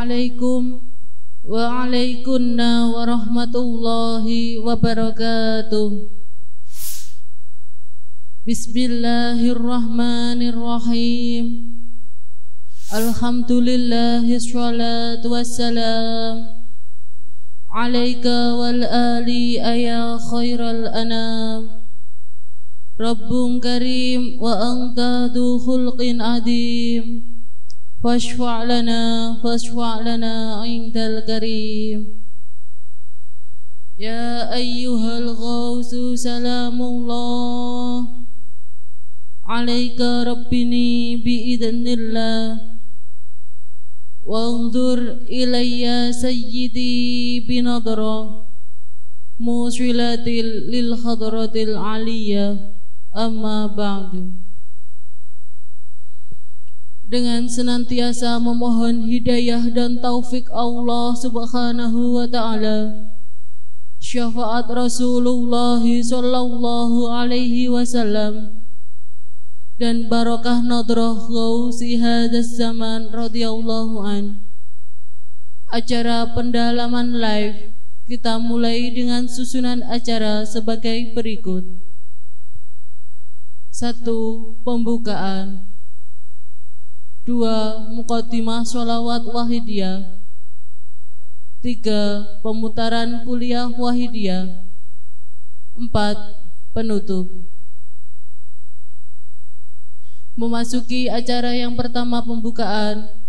عليكم وعليكن ورحمة الله وبركاته بسم الله الرحمن الرحيم الحمد لله الصلاة والسلام عليك والآل يا خير الأنام رب كريم وأنت ذو خلق عظيم فاشفع لنا فاشفع لنا عند الكريم يا أيها الغوث سلام الله. عليك ربني بإذن الله. وانظر إلي سيدي بنظرة موصلة للحضرة العلية أما بعد. Dengan senantiasa memohon hidayah dan taufik Allah Subhanahu wa taala. Syafaat Rasulullah sallallahu alaihi wasallam. Dan barakah nadrah gausi hadas zaman radhiyallahu an. Acara pendalaman live kita mulai dengan susunan acara sebagai berikut. Satu pembukaan Dua, Muqaddimah Sholawat Wahidiyah. Tiga, Pemutaran Kuliah Wahidiyah. Empat, Penutup. Memasuki acara yang pertama pembukaan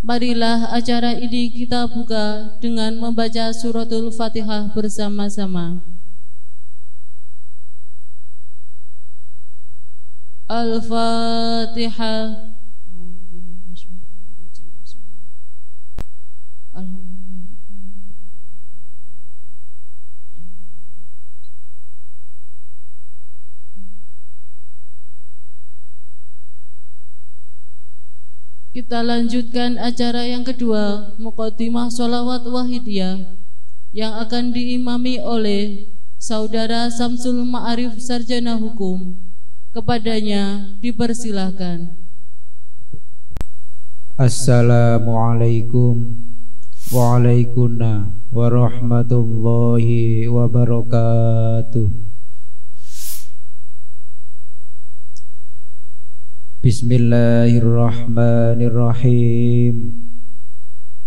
Marilah acara ini kita buka dengan membaca suratul fatihah bersama-sama. Al-Fatihah Kita lanjutkan acara yang kedua Muqaddimah Sholawat Wahidiyah Yang akan diimami oleh Saudara Samsul Ma'arif Sarjana Hukum. Kepadanya dipersilahkan. Assalamualaikum Waalaikumsalam warahmatullahi wabarakatuh Bismillahirrahmanirrahim.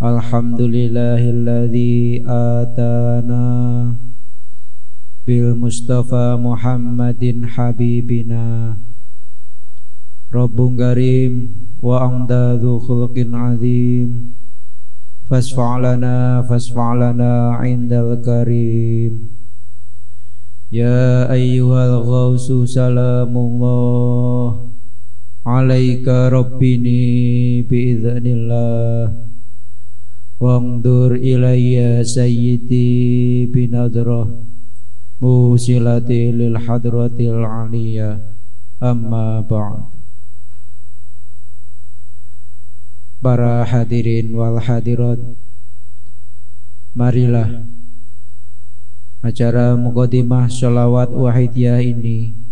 Alhamdulillahilladzi atana bil Mustafa Muhammadin habibina. Rabbun karim wa amdadu khulqin azim. Fasfa'lana fasfa'lana indal karim. Ya ayyuhal ghawsu salamullah alaika rabbini biiznillah wangdur ilayya sayyidi binadrah. Musilati lil hadratil aliyah. Amma ba'd. Para hadirin wal hadirat marilah acara mukadimah sholawat wahidiyah ini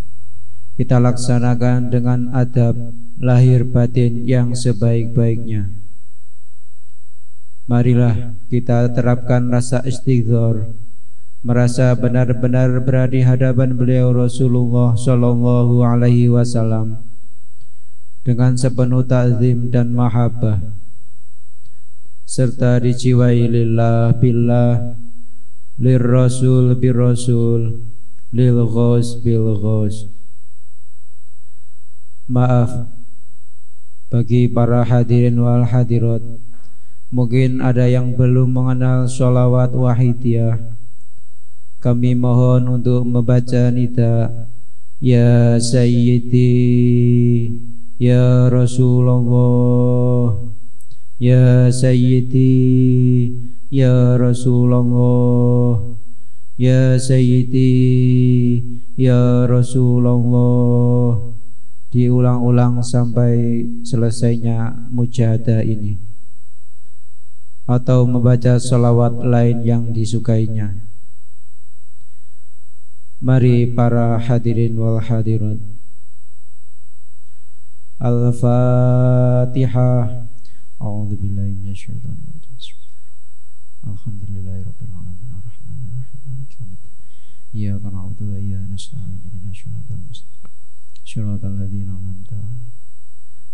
kita laksanakan dengan adab lahir batin yang sebaik-baiknya. Marilah kita terapkan rasa istighfar, merasa benar-benar berada di hadapan beliau Rasulullah Shallallahu Alaihi Wasallam dengan sepenuh ta'zim dan mahabbah serta dijiwai lillah billah lir rasul bir rasul lil ghos bil ghos Maaf bagi para hadirin wal hadirat. Mungkin ada yang belum mengenal sholawat wahidiyah. Kami mohon untuk membaca nida Ya Sayyidi Ya Rasulullah. Ya Sayyidi Ya Rasulullah. Ya Sayyidi Ya Rasulullah diulang-ulang sampai selesainya mujahadah ini. Atau membaca salawat lain yang disukainya. Mari para hadirin wal hadirat Al-Fatihah A'udzu billahi minasyaitonir rajim. Alhamdulillahi rabbil alamin. Arrahmanir maliki yaumiddin. Iyyaka na'budu wa iyyaka nasta'in. Mustaqim Siratal ladzina an'amta 'alaihim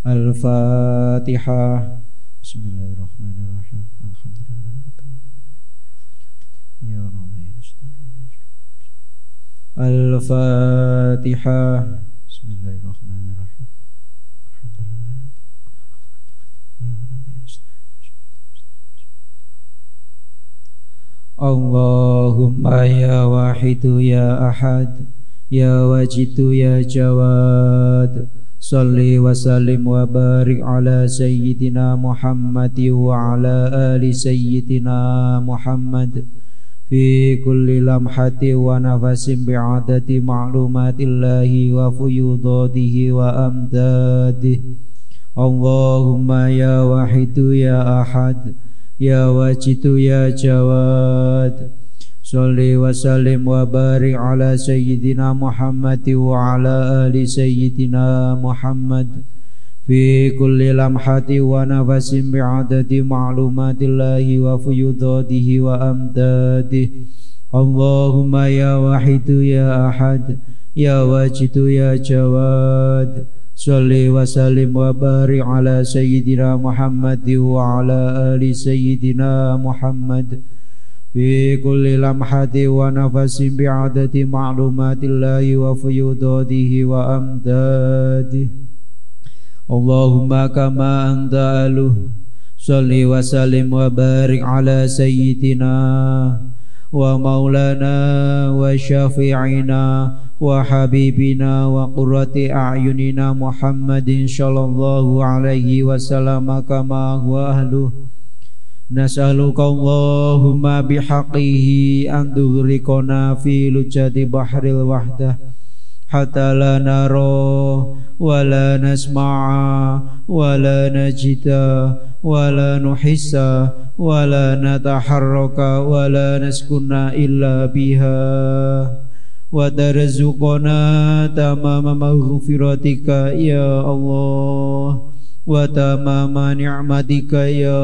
Al-Fatihah Bismillahirrahmanirrahim Alhamdulillahi rabbil alamin Ya Rabbi Al-Fatihah Bismillahirrahmanirrahim Alhamdulillahi Ya Rabbi Allahumma ya wahidu ya ahad Ya wajidu ya jawad Salli wa sallim wa barik ala sayyidina Muhammad wa ala ali sayyidina Muhammad. Fi kulli lamhati bi'adati ma'lumatillahi wa fuyudadihi wa amdadih Allahumma ya wahidu ya ahad. Ya wajidu ya jawad Salli wa sallim wa barik ala sayyidina Muhammad wa ala ali sayyidina Muhammad. Fi kulli lamhati wa nafasin bi'adadi ma'lumatillahi wa fuyudadihi wa amdadih Allahumma ya wahidu ya ahad Ya wajidu ya jawad. Salli wa sallim wa barik ala Sayyidina Muhammad wa ala ali Sayyidina Muhammad Fi kulli lamhati wa nafasin bi'adati ma'lumatillahi wa fuyudadihi wa amdadih Allahumma kama anta aluh Salli wa sallim wa barik ala Sayyidina wa maulana wa syafi'ina wa habibina wa qurrati a'yunina Nas'aluka Allahumma bihaqihi an tughriqana fi lujati bahril wahdah. Hatta la nara wa la nasma'a wa la najida wa la nuhissa wa wa la naskuna illa biha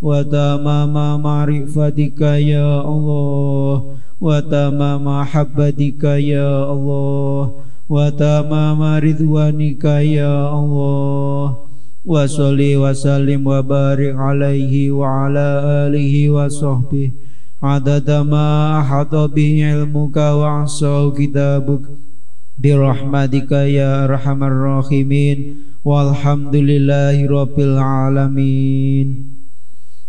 wa tamama maghfiratika ya Allah wa tamama ni'matika ya Allah wa tamama ma'rifatika ya Allah wa tamama habbatika ya Allah wa tamama birahmatika ya arhamar rahimin. Walhamdulillahi rabbil alamin.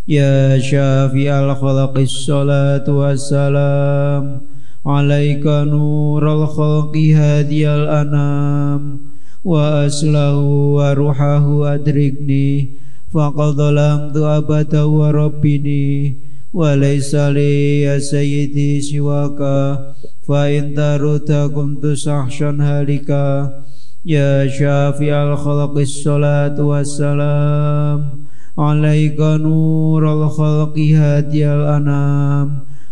Ya syafi al-khalaqis salatu wassalam. Alaika nurul khalqi hadiyal anam. Wa aslahu wa ruhahu adrikni. Faqad zalamtu abada wa rabbini Wa laysa li ya sayyidi siwaka Fa in taruta kuntu sahshan halika Ya syafi al-khalaqis salatu wassalam عليك نور الخلق هادي الأنام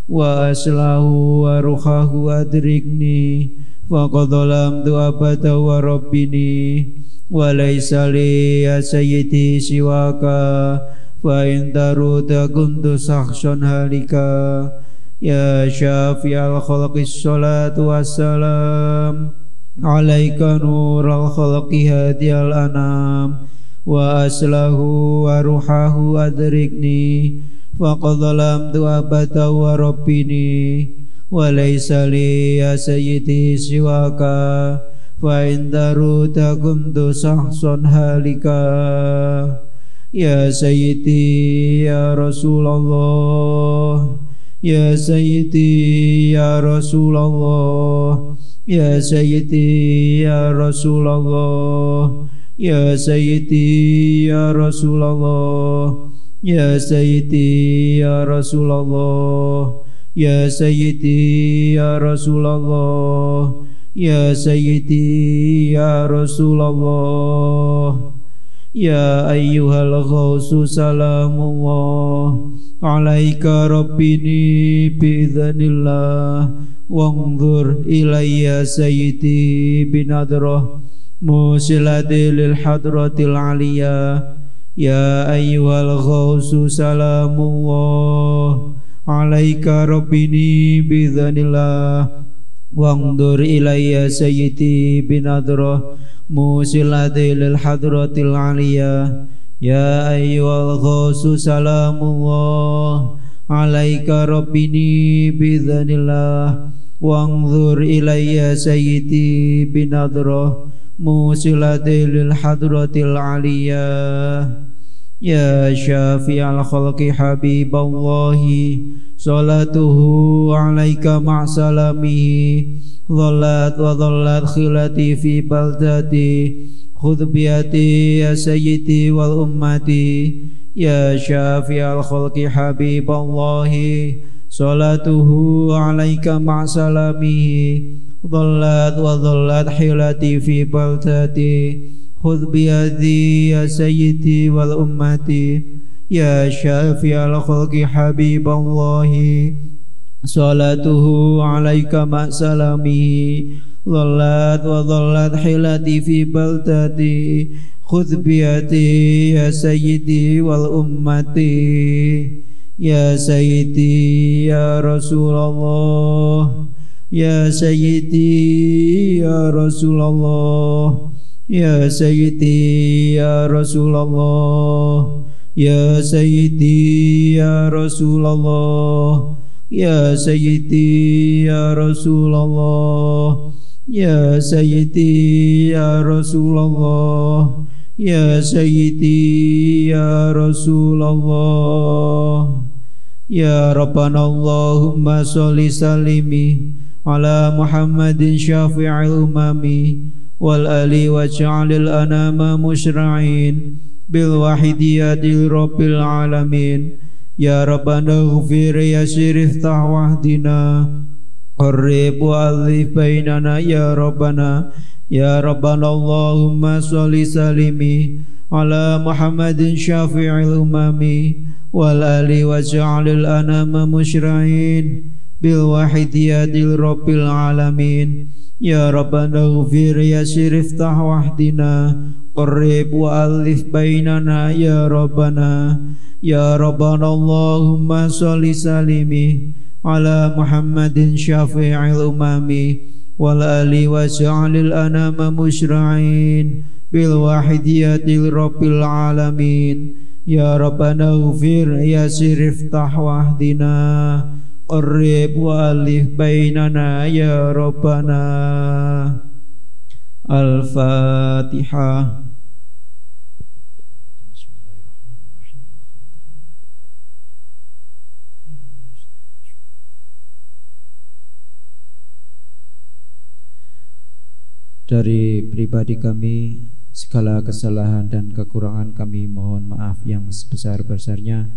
وأسله وروحه أدركني فقد ظلمت أبدا وربني وليس لي يا سيدي سواك فإن ترد كنت شخصا هالكا يا شافي الخلق الصلاة والسلام عليك نور الخلق هادي الأنام wa aslahu wa ruhahu adrikni faqad zalamtu abada wa rabbini wa laysa li ya ya sayyidi ya rasulullah. Ya sayyidi ya rasulullah. Ya sayyidi ya rasulullah. Ya Sayyidi Ya Rasulullah. Ya Sayyidi Ya Rasulullah. Ya Sayyidi Ya Rasulullah. Ya Sayyidi Ya Rasulullah Ya ayyuhal ghawsu salamullah Alaika rabbini bi'idhanillah Wangzur ilayya sayyidi binadrah musilati lil hadratil aliyah يا أيها الغوث سلام الله عليك ربني بإذن الله وانظر إلي سيدي بنظرة موسلة للحضرة العليا يا أيها الغوث سلام الله عليك ربني بإذن الله وانظر إلي سيدي بنظرة موسلة للحضرة العليا يا شافي الخلق حبيب الله صلاته عليك مع سلامه ظلت وظلت خلتي في بلدتي خذ بيدي يا سيدي والأمتي يا شافي الخلق حبيب الله صلاته عليك مع سلامه ظلت وظلت حيلتي في بلدتي خذ بيدي يا سيدي والأمتي يا شافي الخلق حبيب الله. صلاته عليك مع سلامه. ظلت وظلت حيلتي في بلدتي. خذ بيدي يا سيدي والأمتي يا سيدي يا رسول الله. يا سيدي يا رسول الله. يا سيدي يا رسول الله يا سيدي يا رسول الله يا سيدي يا رسول الله يا سيدي يا رسول الله يا سيدي يا رسول الله يا ربنا اللهم صل سلمي على محمد شافع الأمم والآل واجعل الأنام مشرعين بالوحدية رب العالمين يا ربنا اغفر يسر افتح واهدنا قرب وألف بيننا يا ربنا يا ربنا اللهم صل سلمي على محمد شافع الأمم والآل واجعل الأنام مشرعين بالوحدية رب العالمين يا ربنا اغفر يسر افتح واهدنا قرب وألف بيننا يا ربنا يا ربنا اللهم صل سلمي على محمد شافع الأمم والآل واجعل الأنام مشرعين بالواحدية رب العالمين يا ربنا اغفر يسر افتح واهدنا قرب وألف بيننا يا ربنا الفاتحة Dari pribadi kami segala kesalahan dan kekurangan kami mohon maaf yang sebesar-besarnya.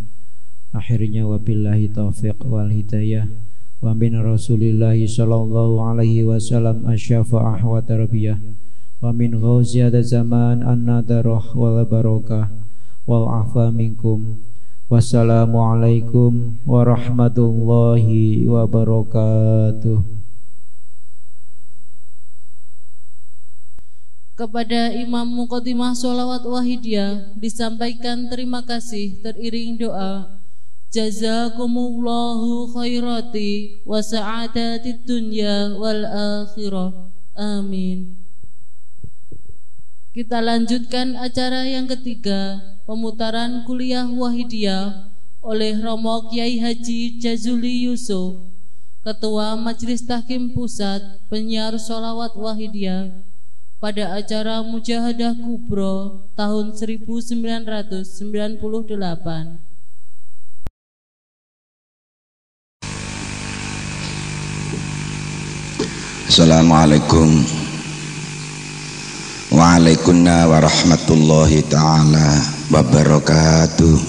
Akhirnya wabillahi taufiq wal hidayah. Wa min Rasulillah sallallahu alaihi wasallam asyafa'ah wa tarbiyah wa min ghawziyat zaman an-nadarah wal barakah wal afa minkum. Wassalamualaikum warahmatullahi wabarakatuh. Kepada Imam Muqaddimah Sholawat Wahidiyah disampaikan terima kasih teriring doa Jazakumullahu khairati wa sa'adatid dunya wal akhirah. Amin. Kita lanjutkan acara yang ketiga, pemutaran kuliah Wahidiyah oleh Romo Kiai Haji Jazuli Yusuf, Ketua Majelis Tahkim Pusat, penyiar Sholawat Wahidiyah pada acara Mujahadah Kubro tahun 1998. Assalamualaikum. Waalaikumsalam warahmatullahi taala wabarakatuh.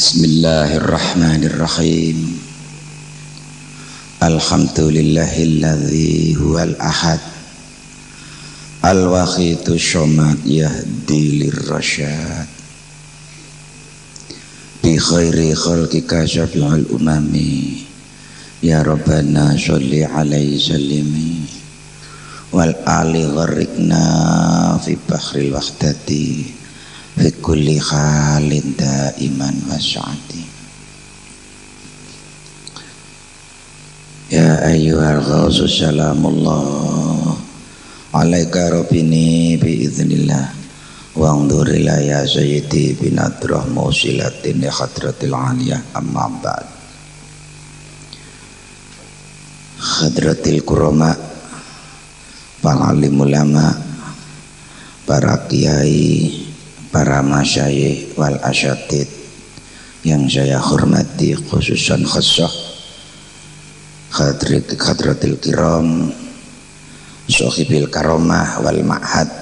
Bismillahirrahmanirrahim. Alhamdulillahilladzi huwal ahad. Al-wahidu syomat yahdi lirrasyad Bi khairi khalqika syafi'ul umami. Ya Rabbana sholli alaihi sallimi. Wal ali gharikna fi bahril wahdati. Fi kulli halin daiman wasyati Ya ayyuhal ghawsu salamullah. Alaika rabbini bi idznillah wa ila ya sayyidi binadrah musilatin ya hadratil aliyah amma ba'd. Hadratil kurama para alim ulama para kiai para masyayikh wal asyatid yang saya hormati khususan khusus. Hadrat hadratil kiram sohibil karomah wal ma'had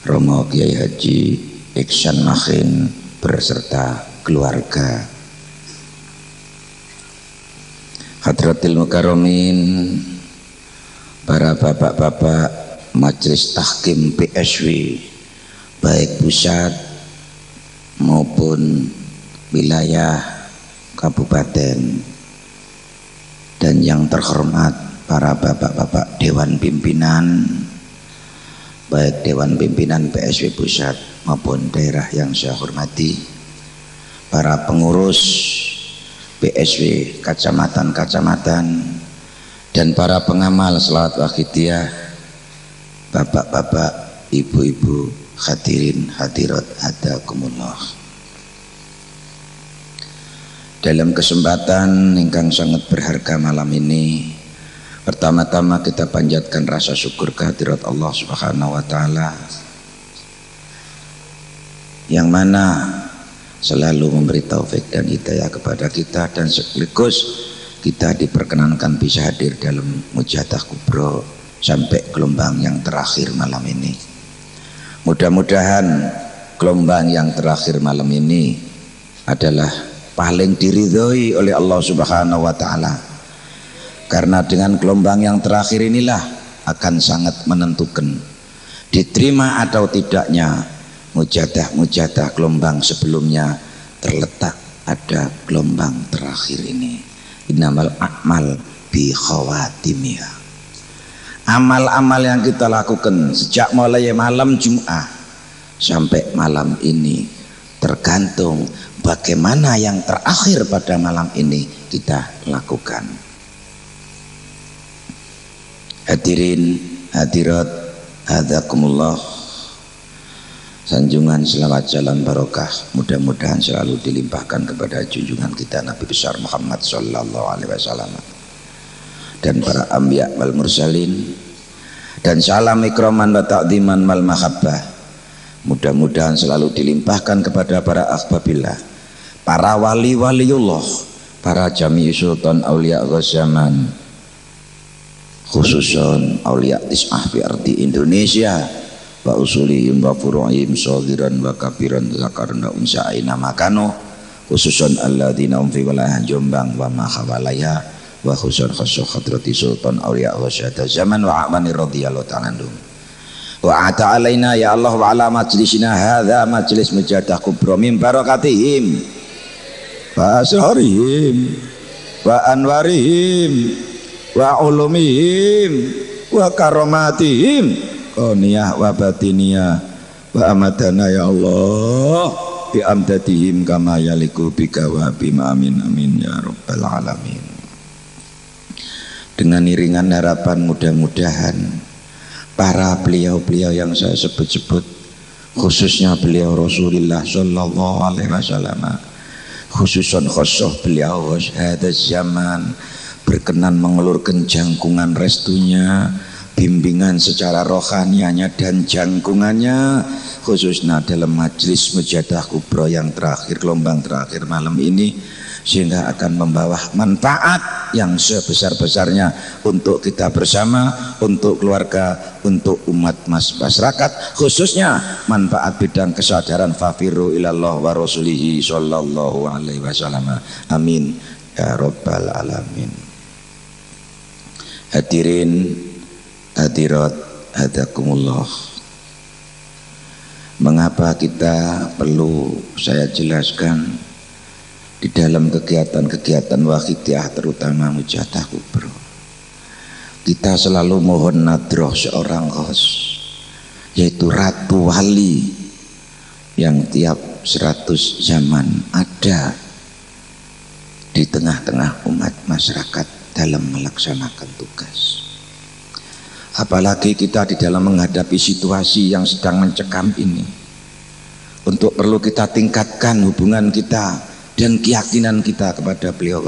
Romo Kiai Haji Iksan Makhin berserta keluarga. Hadratil Mukarramin para bapak-bapak Majelis Tahkim PSW baik pusat maupun wilayah kabupaten. Dan yang terhormat para bapak-bapak Dewan Pimpinan baik Dewan Pimpinan PSW Pusat maupun daerah yang saya hormati para pengurus PSW kacamatan-kacamatan dan para pengamal selawat wakidiyah bapak-bapak ibu-ibu hadirin hadirat hadakumullah. Dalam kesempatan yang sangat berharga malam ini pertama-tama kita panjatkan rasa syukur kehadirat Allah subhanahu wa ta'ala. Yang mana selalu memberi taufik dan hidayah kepada kita dan sekaligus kita diperkenankan bisa hadir dalam mujadah kubro sampai gelombang yang terakhir malam ini. Mudah-mudahan gelombang yang terakhir malam ini adalah paling diridhoi oleh Allah subhanahu wa ta'ala karena dengan gelombang yang terakhir inilah akan sangat menentukan. Diterima atau tidaknya mujadah-mujadah gelombang sebelumnya terletak ada gelombang terakhir ini. Inamal akmal bi khawatimia amal-amal yang kita lakukan sejak mulai malam Jumat sampai malam ini tergantung bagaimana yang terakhir pada malam ini kita lakukan hadirin hadirat hadakumullah. Sanjungan selawat jalan barokah. Mudah-mudahan selalu dilimpahkan kepada junjungan kita Nabi besar Muhammad sallallahu alaihi wasallam. Dan para anbiya wal mursalin. Dan salam ikraman wa ta'ziman wal mahabbah. Mudah-mudahan selalu dilimpahkan kepada para akhbabillah para wali waliullah para jami sultan aulia zaman khususon aulia tis'ah fi arti Indonesia. Wa usulihim wa furu'ihim saghiran wa kabiran zakarna unsa aina makano. Khususan alladzina hum fi wilayah Jombang wa ma khawalaya wa khususan khusus hadrati sultan awliya wasyada zaman wa amani radhiyallahu ta'ala wa ata alaina ya Allah wa ala majlisina hadha majlis mujadah kubra min barakatihim. Wa asrarihim wa anwarihim wa ulumihim wa karomatihim. Koniyah wa batiniyah. Wa amadana ya Allah bi amdatihim kama yaliku bika wa bima amin amin ya rabbal alamin. Dengan iringan harapan mudah-mudahan para beliau-beliau yang saya sebut-sebut khususnya beliau Rasulullah sallallahu alaihi wasallam khususan khusus beliau hadaz zaman berkenan mengelurkan jangkungan restunya bimbingan secara rohanianya dan jangkungannya khususnya dalam majlis mujadah kubro yang terakhir gelombang terakhir malam ini sehingga akan membawa manfaat yang sebesar-besarnya untuk kita bersama, untuk keluarga, untuk umat masyarakat, khususnya manfaat bidang kesadaran fafiru ilallah wa rasulihi sallallahu alaihi wasallam. Amin ya rabbal alamin. Hadirin hadirat hadakumullah. Mengapa kita perlu saya jelaskan? Di dalam kegiatan-kegiatan wakidiyah terutama mujadah kubro kita selalu mohon nadroh seorang khos yaitu Ratu Wali yang tiap seratus zaman ada di tengah-tengah umat masyarakat dalam melaksanakan tugas. Apalagi kita di dalam menghadapi situasi yang sedang mencekam ini. Untuk perlu kita tingkatkan hubungan kita dan keyakinan kita kepada beliau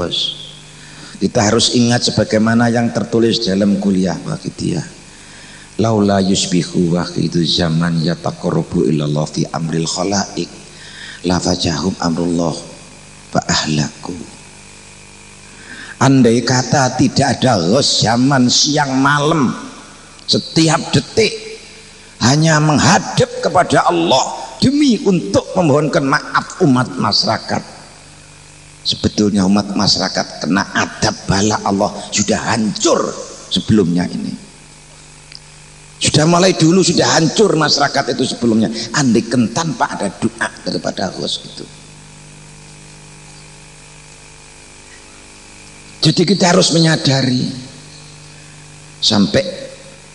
kita harus ingat sebagaimana yang tertulis dalam kuliah wakidiyah laula yusbihu itu zaman yataqarrabu ilallah fi amril khalaik la fajahum amrullah fa andai kata tidak ada ghos zaman siang malam setiap detik hanya menghadap kepada Allah demi untuk memohonkan maaf umat masyarakat. Sebetulnya umat masyarakat kena adab bala Allah sudah hancur sebelumnya ini. Sudah mulai dulu sudah hancur masyarakat itu sebelumnya. Andikan tanpa ada doa daripada Allah itu jadi kita harus menyadari sampai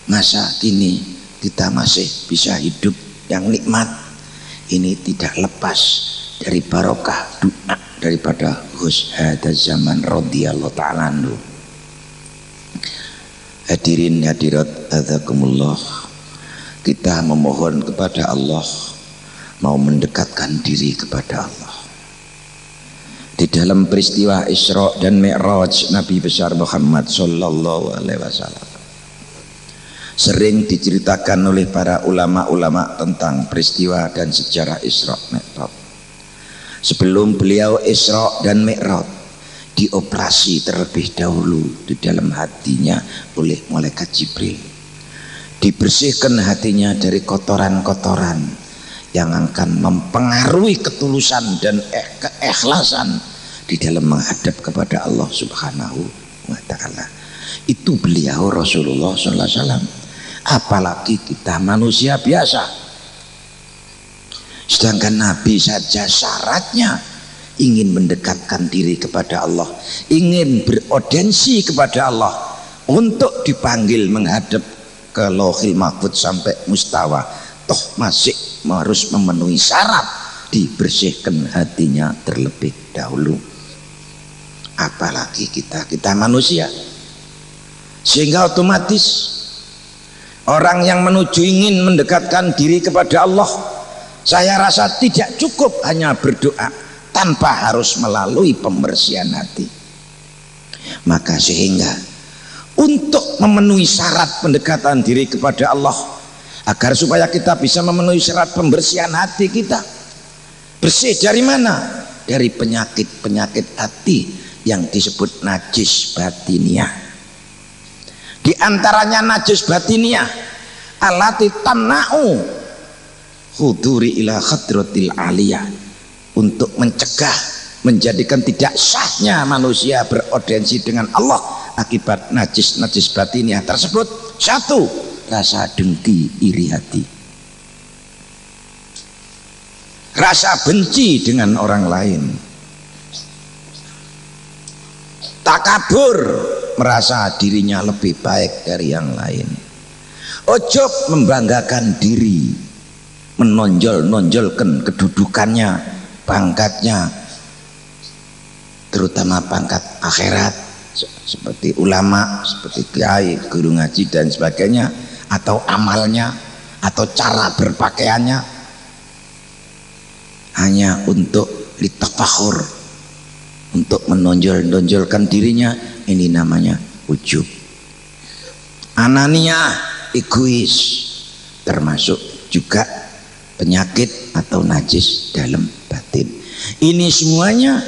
masa kini kita masih bisa hidup yang nikmat. Ini tidak lepas dari barokah doa daripada Gus zaman radhiyallahu taala Hadirin hadirat azakumullah. Kita memohon kepada Allah mau mendekatkan diri kepada Allah di dalam peristiwa Isra dan Mi'raj Nabi besar Muhammad sallallahu alaihi wasallam. Sering diceritakan oleh para ulama-ulama tentang peristiwa dan sejarah Isra Mi'raj. Sebelum beliau Isra dan Mi'raj dioperasi terlebih dahulu di dalam hatinya oleh malaikat Jibril. Dibersihkan hatinya dari kotoran-kotoran yang akan mempengaruhi ketulusan dan eh, keikhlasan di dalam menghadap kepada Allah Subhanahu wa taala. Itu beliau Rasulullah sallallahu alaihi. Apalagi kita manusia biasa Sedangkan Nabi saja syaratnya ingin mendekatkan diri kepada Allah, ingin beraudensi kepada Allah untuk dipanggil menghadap ke Lohil Mahfud sampai mustawa. Toh masih harus memenuhi syarat dibersihkan hatinya terlebih dahulu. Apalagi kita, kita manusia. Sehingga otomatis orang yang menuju ingin mendekatkan diri kepada Allah saya rasa tidak cukup hanya berdoa tanpa harus melalui pembersihan hati. Maka sehingga untuk memenuhi syarat pendekatan diri kepada Allah agar supaya kita bisa memenuhi syarat pembersihan hati kita bersih dari mana? Dari penyakit-penyakit hati yang disebut najis batiniah. Di antaranya najis batiniah alati tamna'u huduri ila khadratil aliyah untuk mencegah menjadikan tidak sahnya manusia beraudensi dengan Allah akibat najis-najis batinnya tersebut satu rasa dengki iri hati. Rasa benci dengan orang lain. Takabur merasa dirinya lebih baik dari yang lain. Ojok membanggakan diri menonjol-nonjolkan kedudukannya, pangkatnya, terutama pangkat akhirat seperti ulama, seperti kiai, guru ngaji dan sebagainya, atau amalnya, atau cara berpakaiannya, hanya untuk ditafahur, untuk menonjol-nonjolkan dirinya, ini namanya ujub. Anania egois termasuk juga penyakit atau najis dalam batin ini semuanya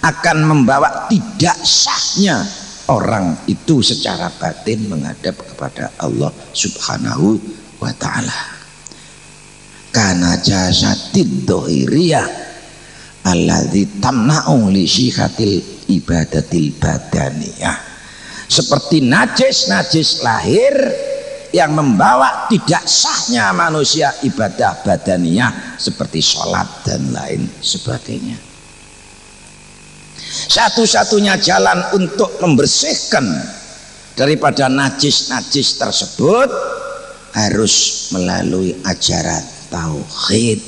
akan membawa tidak sahnya orang itu secara batin menghadap kepada Allah subhanahu wa ta'ala. Karena jasadid dohiriyah alladhi tamna'u li syihatil ibadatil badaniyah. Seperti najis-najis lahir yang membawa tidak sahnya manusia ibadah badaniah seperti sholat dan lain sebagainya satu-satunya jalan untuk membersihkan daripada najis-najis tersebut harus melalui ajaran tauhid.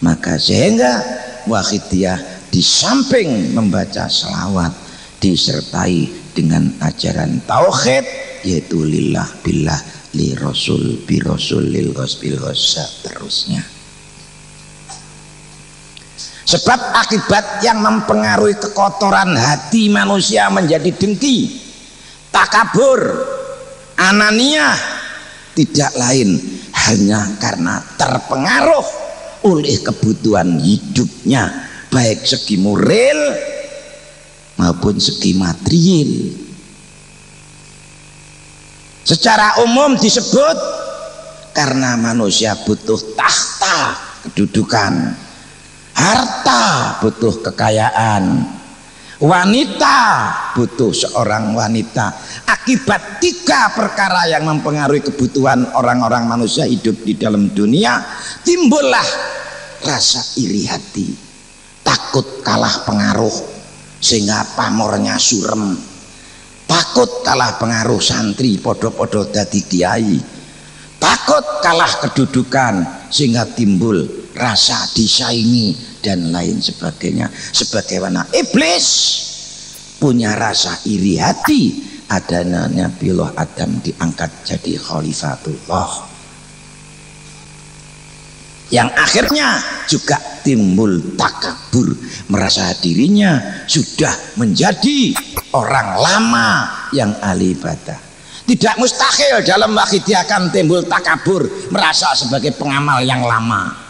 Maka sehingga wahidiyah di samping membaca selawat disertai dengan ajaran tauhid yaitu lillah billah li rasul bi rasul lil bil terusnya sebab akibat yang mempengaruhi kekotoran hati manusia menjadi dengki takabur anania tidak lain hanya karena terpengaruh oleh kebutuhan hidupnya baik segi moral maupun segi material. Secara umum disebut karena manusia butuh tahta kedudukan harta butuh kekayaan. Wanita butuh seorang wanita. Akibat tiga perkara yang mempengaruhi kebutuhan orang-orang manusia hidup di dalam dunia timbullah rasa iri hati. Takut kalah pengaruh sehingga pamornya surem. Takut kalah pengaruh santri podo-podo dadi kiai. Takut kalah kedudukan sehingga timbul rasa disaingi dan lain sebagainya. Sebagaimana iblis punya rasa iri hati. Adanya Nabiullah Adam diangkat jadi khalifatullah. Yang akhirnya juga timbul takabur merasa dirinya sudah menjadi orang lama yang ahli ibadah. Tidak mustahil dalam waktu akan timbul takabur merasa sebagai pengamal yang lama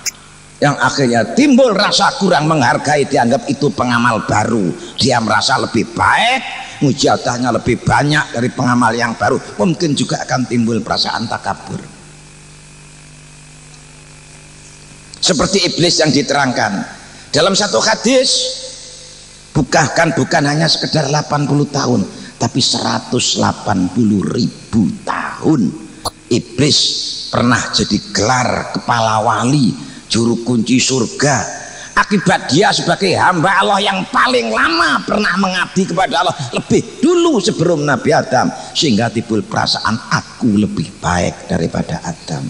yang akhirnya timbul rasa kurang menghargai dianggap itu pengamal baru. Dia merasa lebih baik mujadahnya lebih banyak dari pengamal yang baru. Mungkin juga akan timbul perasaan takabur. Seperti iblis yang diterangkan. Dalam satu hadis bukan bukan hanya sekedar 80 tahun tapi 180 ribu tahun. Iblis pernah jadi gelar kepala wali juru kunci surga. Akibat dia sebagai hamba Allah yang paling lama pernah mengabdi kepada Allah. Lebih dulu sebelum Nabi Adam. Sehingga timbul perasaan aku lebih baik daripada Adam.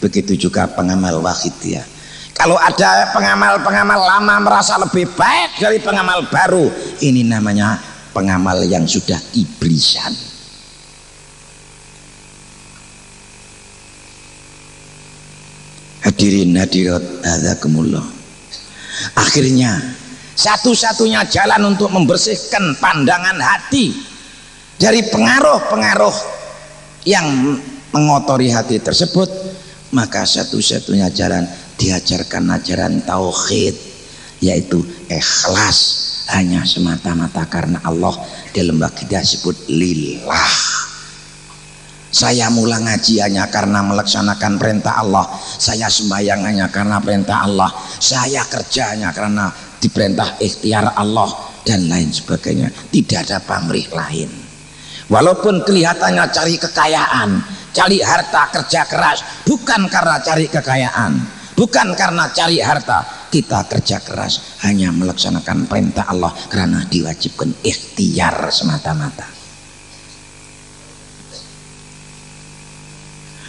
Begitu juga pengamal wahidiyah kalau ada pengamal-pengamal lama merasa lebih baik dari pengamal baru ini namanya pengamal yang sudah iblisan Hadirin hadirat hadzakumullah. Akhirnya satu-satunya jalan untuk membersihkan pandangan hati dari pengaruh-pengaruh yang mengotori hati tersebut maka satu-satunya jalan diajarkan ajaran tauhid yaitu ikhlas hanya semata-mata karena Allah dalam kita disebut lillah saya mula ngaji hanya karena melaksanakan perintah Allah. Saya sembahyang hanya karena perintah Allah. Saya kerja hanya karena diperintah ikhtiar Allah dan lain sebagainya. Tidak ada pamrih lain. Walaupun kelihatannya cari kekayaan, cari harta kerja keras, bukan karena cari kekayaan, bukan karena cari harta, kita kerja keras hanya melaksanakan perintah Allah karena diwajibkan ikhtiar semata-mata.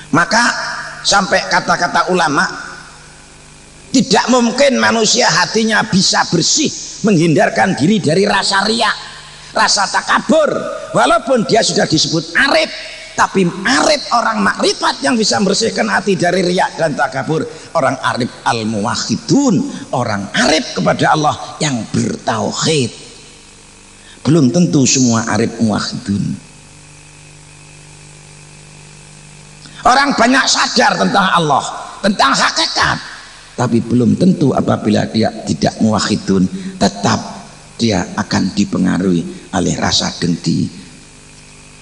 Maka sampai kata-kata ulama tidak mungkin manusia hatinya bisa bersih menghindarkan diri dari rasa riak rasa takabur. Walaupun dia sudah disebut arif tapi arif orang makrifat yang bisa membersihkan hati dari riak dan takabur. Orang arif al muwahidun orang arif kepada Allah yang bertauhid. Belum tentu semua arif muwahidun Orang banyak sadar tentang Allah, tentang hakikat, tapi belum tentu apabila dia tidak muwahidun, tetap dia akan dipengaruhi oleh rasa dengki.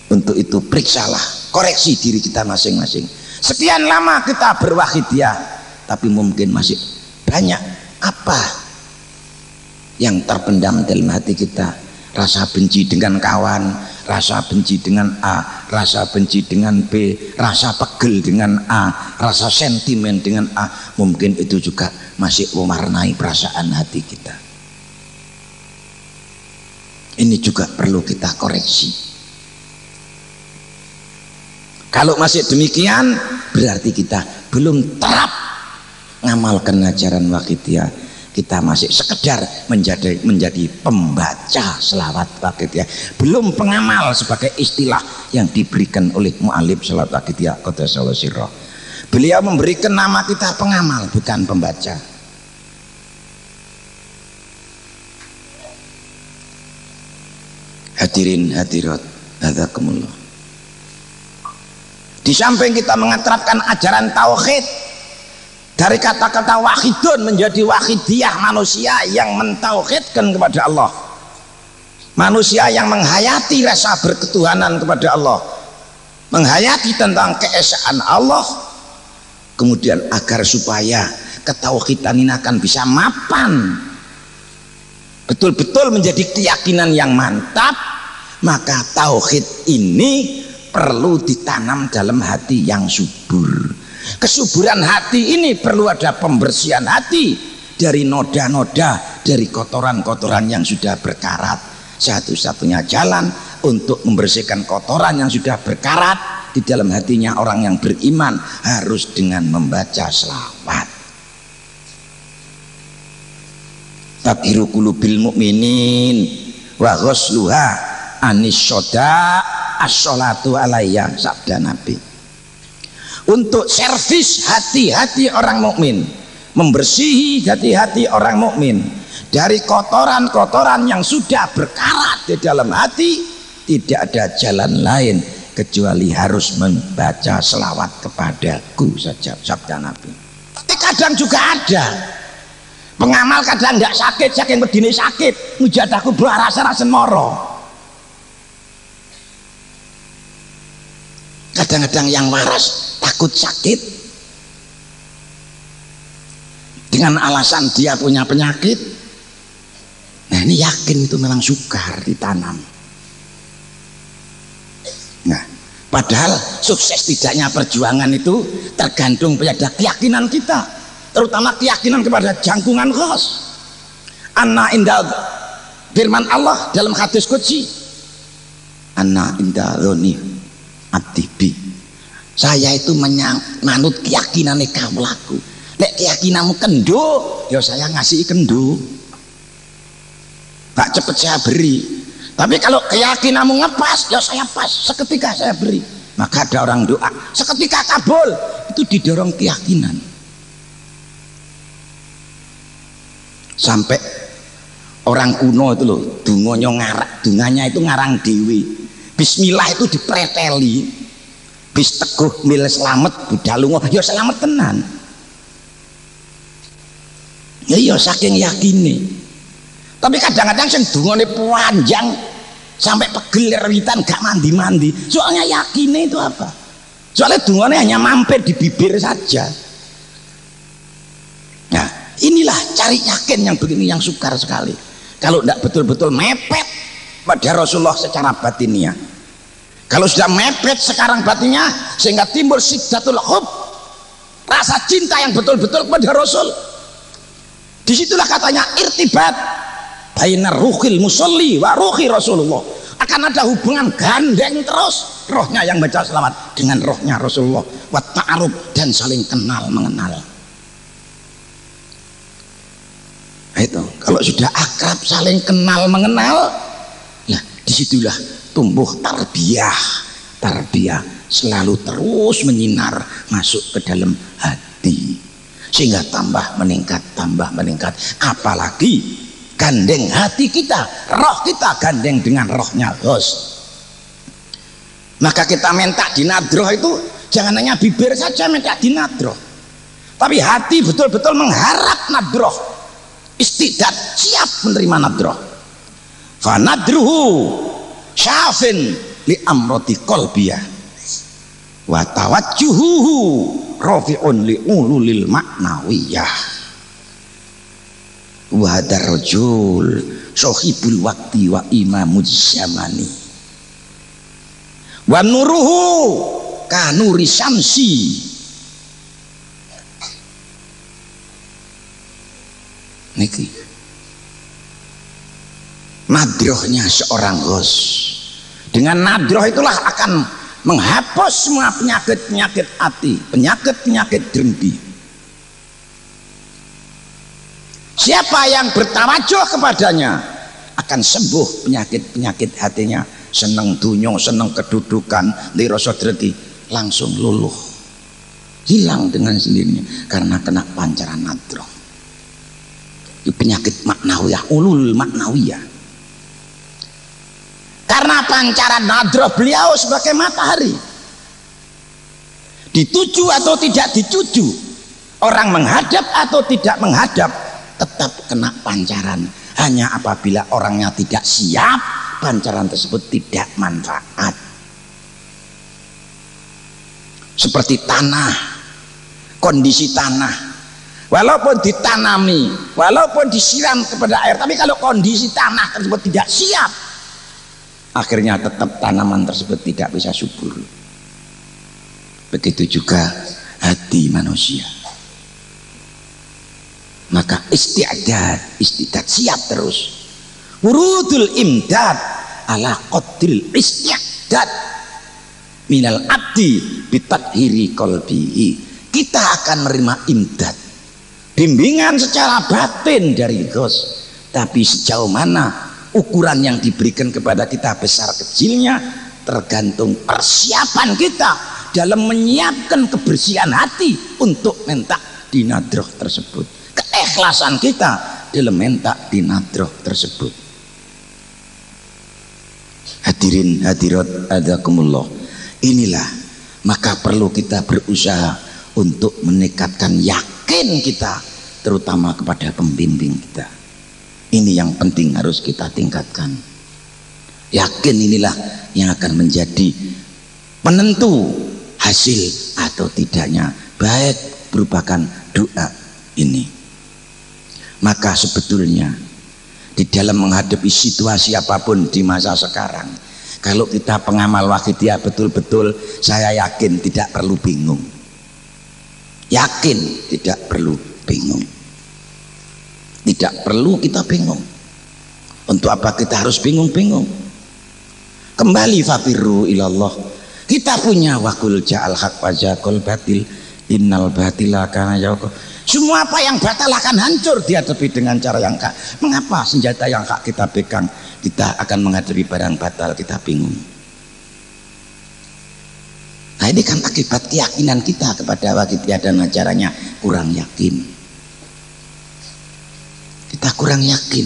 Untuk itu periksalah, koreksi diri kita masing-masing. Sekian lama kita berwahidiyah, tapi mungkin masih banyak apa yang terpendam dalam hati kita. Rasa benci dengan kawan, rasa benci dengan A, rasa benci dengan B, rasa pegel dengan A, rasa sentimen dengan A, mungkin itu juga masih mewarnai perasaan hati kita. Ini juga perlu kita koreksi. Kalau masih demikian, berarti kita belum terap ngamalkan ajaran wakidiyah. Kita masih sekedar menjadi menjadi pembaca selawat wakidiyah. Belum pengamal sebagai istilah yang diberikan oleh mu'alib selawat wakidiyah. Kota Sirroh. Beliau memberikan nama kita pengamal, bukan pembaca. Hadirin hadirat, hadakumullah. Di samping kita mengeterapkan ajaran tauhid dari kata-kata wahidun menjadi wahidiyah manusia yang mentauhidkan kepada Allah. Manusia yang menghayati rasa berketuhanan kepada Allah. Menghayati tentang keesaan Allah. Kemudian agar supaya ketauhidan ini akan bisa mapan betul-betul menjadi keyakinan yang mantap maka tauhid ini perlu ditanam dalam hati yang subur kesuburan hati ini perlu ada pembersihan hati dari noda-noda dari kotoran-kotoran yang sudah berkarat. Satu-satunya jalan untuk membersihkan kotoran yang sudah berkarat di dalam hatinya orang yang beriman harus dengan membaca selawat. Tabiru qulubil mu'minin wa ghusluha anis soda as-sholatu alayya sabda Nabi untuk servis hati-hati orang mukmin membersihi hati-hati orang mukmin dari kotoran-kotoran yang sudah berkarat di dalam hati tidak ada jalan lain kecuali harus membaca selawat kepadaku saja sabda Nabi. Tapi kadang juga ada. Pengamal kadang tidak sakit saking berdini sakit mujadaku berasa rasa moro kadang-kadang yang waras takut sakit. Dengan alasan dia punya penyakit. Nah ini yakin itu memang sukar ditanam. Nah padahal sukses tidaknya perjuangan itu tergantung pada keyakinan kita. Terutama keyakinan kepada jangkungan khas anna indah firman Allah dalam hadis kudsi anna indah abdibi saya itu menyang, manut keyakinan kamu laku nek keyakinanmu kendo ya saya ngasih kendo gak cepet saya beri. Tapi kalau keyakinanmu ngepas ya saya pas seketika saya beri. Maka ada orang doa seketika kabul. Itu didorong keyakinan. Sampai orang kuno itu loh dungonya ngarak dunganya itu ngarang dewi bismillah itu dipreteli. Bis teguh mil selamat budalungo ya selamat tenan. Ya ya saking yakini tapi kadang-kadang sing dungane panjang sampai pegel rewitan gak mandi-mandi. Soalnya yakini itu apa? Soalnya dungane hanya mampir di bibir saja. Inilah cari yakin yang begini yang sukar sekali. Kalau tidak betul-betul mepet pada Rasulullah secara batinnya kalau sudah mepet sekarang batinnya sehingga timbul siddatul hub rasa cinta yang betul-betul kepada Rasul. Di situlah katanya irtibat bainar ruhil musalli wa ruhi Rasulullah. Akan ada hubungan gandeng terus rohnya yang baca selamat dengan rohnya Rasulullah. Wa ta'aruf dan saling kenal mengenal. Nah, itu kalau sudah akrab saling kenal mengenal nah di situlah tumbuh tarbiyah. Tarbiyah selalu terus menyinar masuk ke dalam hati. Sehingga tambah meningkat tambah meningkat. Apalagi gandeng hati kita roh kita gandeng dengan rohnya Gus maka kita minta di nadroh itu jangan hanya bibir saja minta di nadroh tapi hati betul-betul mengharap nadroh. Istidat siap menerima nadroh. Fanadruhu syafin li amroti kolbiyah. Wa tawajjuhuhu rafi'un li ululil maknawiyah wa hadar sohibul wakti wa imamud zamani. Wa nuruhu kanuri samsi niki nadrohnya seorang host. Dengan nadroh itulah akan menghapus semua penyakit-penyakit hati penyakit-penyakit dengki. Siapa yang bertawajuh kepadanya akan sembuh penyakit-penyakit hatinya. Seneng dunyo seneng kedudukan di rosodreti langsung luluh. Hilang dengan sendirinya karena kena pancaran nadroh. Penyakit maknawiyah ulul maknawiyah karena pancaran nadroh beliau sebagai matahari. Dituju atau tidak dituju. Orang menghadap atau tidak menghadap tetap kena pancaran. Hanya apabila orangnya tidak siap pancaran tersebut tidak manfaat. Seperti tanah kondisi tanah. Walaupun ditanami walaupun disiram kepada air tapi kalau kondisi tanah tersebut tidak siap akhirnya tetap tanaman tersebut tidak bisa subur. Begitu juga hati manusia. Maka istiadat istiadat siap terus. Wurudul imdad ala qadril istiadat minal abdi bitathiri kolbihi kita akan menerima imdad. Bimbingan secara batin dari Gus. Tapi sejauh mana ukuran yang diberikan kepada kita besar kecilnya tergantung persiapan kita dalam menyiapkan kebersihan hati untuk minta dinadroh tersebut. Keikhlasan kita dalam minta dinadroh tersebut. Hadirin hadirat adakumullah. Inilah maka perlu kita berusaha untuk meningkatkan yakin kita terutama kepada pembimbing kita ini yang penting harus kita tingkatkan. Yakin inilah yang akan menjadi penentu hasil atau tidaknya baik merupakan doa ini. Maka sebetulnya di dalam menghadapi situasi apa pun di masa sekarang kalau kita pengamal wakidiyah betul-betul saya yakin tidak perlu bingung yakin tidak perlu bingung tidak perlu kita bingung. Untuk apa kita harus bingung-bingung? Kembali fafiru ilallah. Kita punya wakul ja'al haq wajakul batil. Innal batila kana yauko. Semua apa yang batal akan hancur dihadapi dengan cara yang kak. Mengapa senjata yang kak kita pegang kita akan menghadapi barang batal kita bingung. Nah ini kan akibat keyakinan kita kepada wakidiyah dan acaranya kurang yakin kita kurang yakin.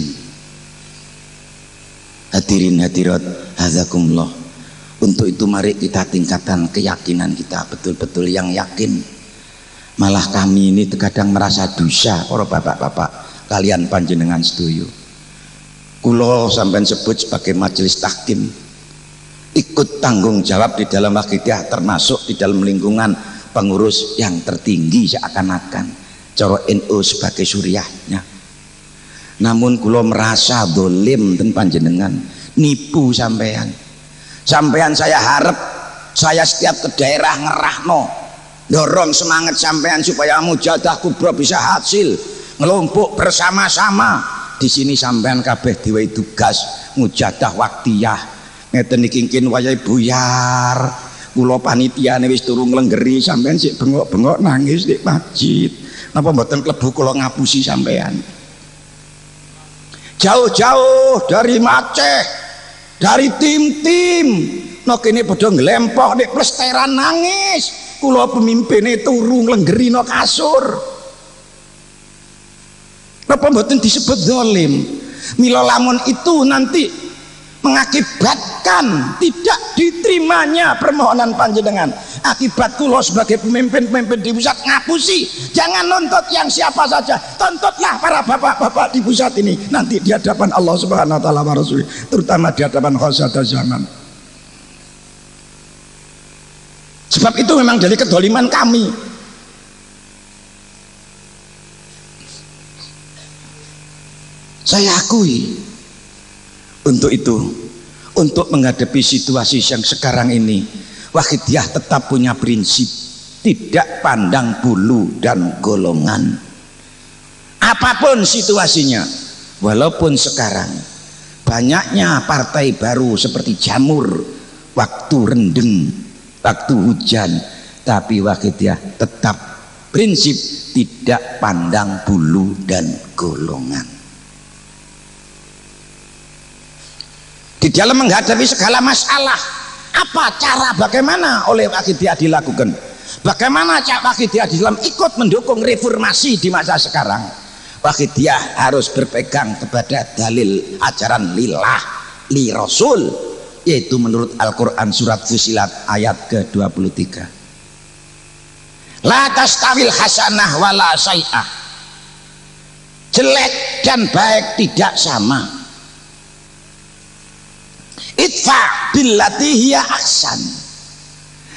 Hadirin hadirat hazakumullah. Untuk itu mari kita tingkatkan keyakinan kita betul-betul yang yakin. Malah kami ini terkadang merasa dosa para bapak-bapak kalian panjenengan setuju. Kulo sampai sebut sebagai majelis tahkim ikut tanggung jawab di dalam akidah termasuk di dalam lingkungan pengurus yang tertinggi seakan-akan. Coro NU sebagai suriahnya namun kulo merasa dolim dan panjenengan. Nipu sampean. Sampean saya harap saya setiap ke daerah ngerahno. Dorong semangat sampean supaya mujadah kubro bisa hasil. Ngelompok bersama-sama. Di sini sampean kabeh diwai tugas mujadah waktiyah. Ngeten iki kingkin wayai buyar. Kula panitia wis turun nglenggeri sampean sik bengok-bengok nangis di masjid. Napa mboten klebu kula ngapusi sampean jauh-jauh dari Aceh dari tim-tim. No kini padha nglempok nek plesteran nangis. Kula pemimpine turu nglenggeri kasur. Apa mboten disebut zalim? Mila lamun itu nanti mengakibatkan tidak diterimanya permohonan panjenengan. Akibat kulo sebagai pemimpin-pemimpin di pusat ngapusi jangan nuntut yang siapa saja. Tuntutlah para bapak-bapak di pusat ini. Nanti di hadapan Allah subhanahu wa ta'ala wa rasul terutama di hadapan khosata zaman. Sebab itu memang dari kedoliman kami. Saya akui untuk itu, untuk menghadapi situasi yang sekarang ini, Wahidiyah tetap punya prinsip tidak pandang bulu dan golongan. Apa pun situasinya, walaupun sekarang banyaknya partai baru seperti jamur waktu rendeng waktu hujan tapi wakidiyah tetap prinsip tidak pandang bulu dan golongan di dalam menghadapi segala masalah. Apa cara bagaimana oleh wakidiyah dilakukan? Bagaimana cara wakidiyah di dalam ikut mendukung reformasi di masa sekarang? Wakidiyah harus berpegang kepada dalil ajaran lillah li rasul yaitu menurut Al-Quran surat Fusilat ayat ke-23 la tastawil hasanah wala say'ah. Jelek dan baik tidak sama itfa billati aksan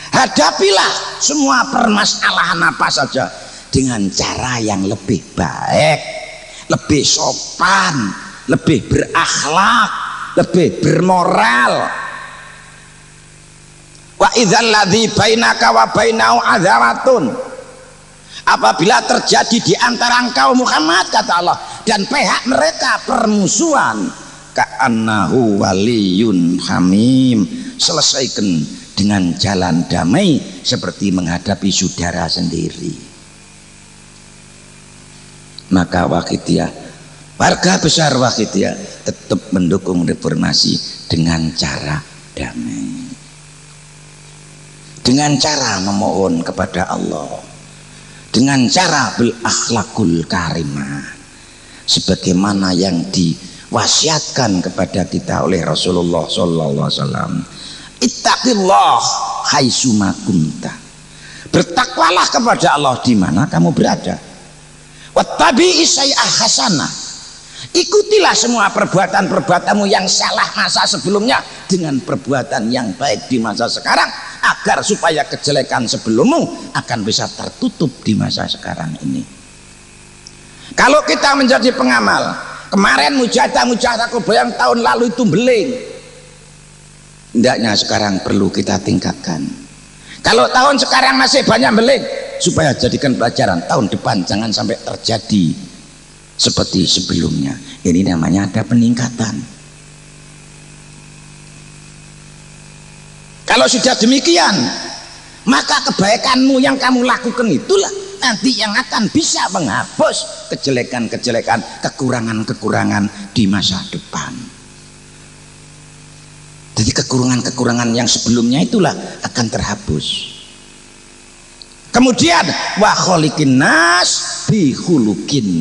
hadapilah semua permasalahan apa saja dengan cara yang lebih baik lebih sopan lebih berakhlak lebih bermoral. Wa idzal ladzi bainaka wa bainau adaratun apabila terjadi di antara engkau Muhammad kata Allah dan pihak mereka permusuhan ka'annahu waliyun hamim. Selesaikan dengan jalan damai seperti menghadapi saudara sendiri. Maka wakitiyah warga besar ya tetap mendukung reformasi dengan cara damai. Dengan cara memohon kepada Allah. Dengan cara berakhlakul karimah. Sebagaimana yang diwasiatkan kepada kita oleh Rasulullah sallallahu alaihi wasallam. Ittaqillah haitsuma kunta. Bertakwalah kepada Allah di mana kamu berada. Wattabi'i sayyi'ah hasanah. Ikutilah semua perbuatan-perbuatanmu yang salah masa sebelumnya dengan perbuatan yang baik di masa sekarang agar supaya kejelekan sebelummu akan bisa tertutup di masa sekarang ini. Kalau kita menjadi pengamal, kemarin mujahadah-mujahadah yang tahun lalu itu beling. Hendaknya sekarang perlu kita tingkatkan. Kalau tahun sekarang masih banyak beling, supaya jadikan pelajaran tahun depan jangan sampai terjadi seperti sebelumnya ini namanya ada peningkatan kalau sudah demikian maka kebaikanmu yang kamu lakukan itulah nanti yang akan bisa menghapus kejelekan-kejelekan kekurangan-kekurangan di masa depan. Jadi kekurangan-kekurangan yang sebelumnya itulah akan terhapus. Kemudian wa kholikin nas bi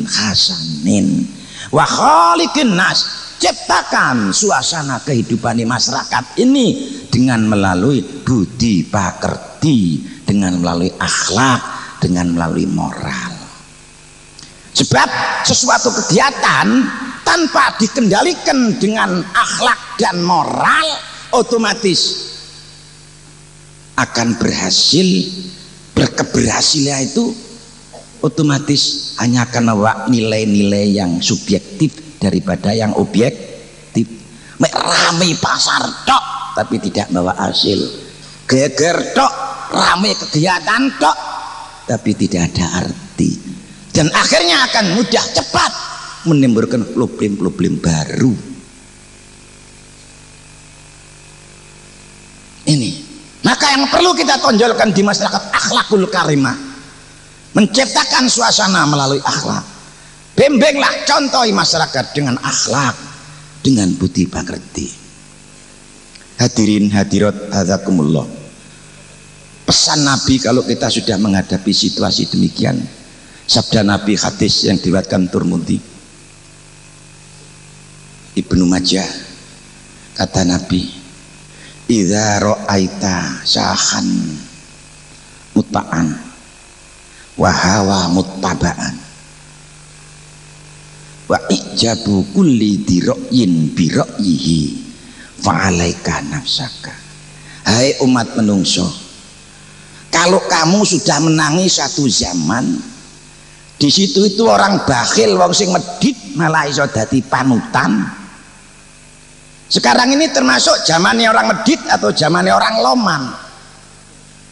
hasanin. Wa kholikin nas ciptakan suasana kehidupan di masyarakat ini dengan melalui budi pakerti dengan melalui akhlak dengan melalui moral. Sebab sesuatu kegiatan tanpa dikendalikan dengan akhlak dan moral otomatis akan berhasil berkeberhasilan itu otomatis hanya akan membawa nilai-nilai yang subjektif daripada yang objektif. Rame pasar tok tapi tidak membawa hasil. Geger tok rame kegiatan tok tapi tidak ada arti. Dan akhirnya akan mudah cepat menimbulkan problem-problem baru. Ini. Maka yang perlu kita tonjolkan di masyarakat akhlakul karimah. Menciptakan suasana melalui akhlak. Bimbinglah contohi masyarakat dengan akhlak dengan budi pekerti hadirin hadirat hadakumullah pesan Nabi kalau kita sudah menghadapi situasi demikian. Sabda Nabi hadis yang diriwayatkan Turmudi Ibnu Majah kata Nabi idza ra'aita sahan mutba'an wa hawa muttaba'an wa ijabu kulli dira'yin bi ra'yihi fa'alaika nafsaka. Hai umat menungso kalau kamu sudah menangi satu zaman, di situ itu orang bakhil, wong sing medit malah iso dadi panutan. Sekarang ini termasuk zamannya orang medit atau zamannya orang loman.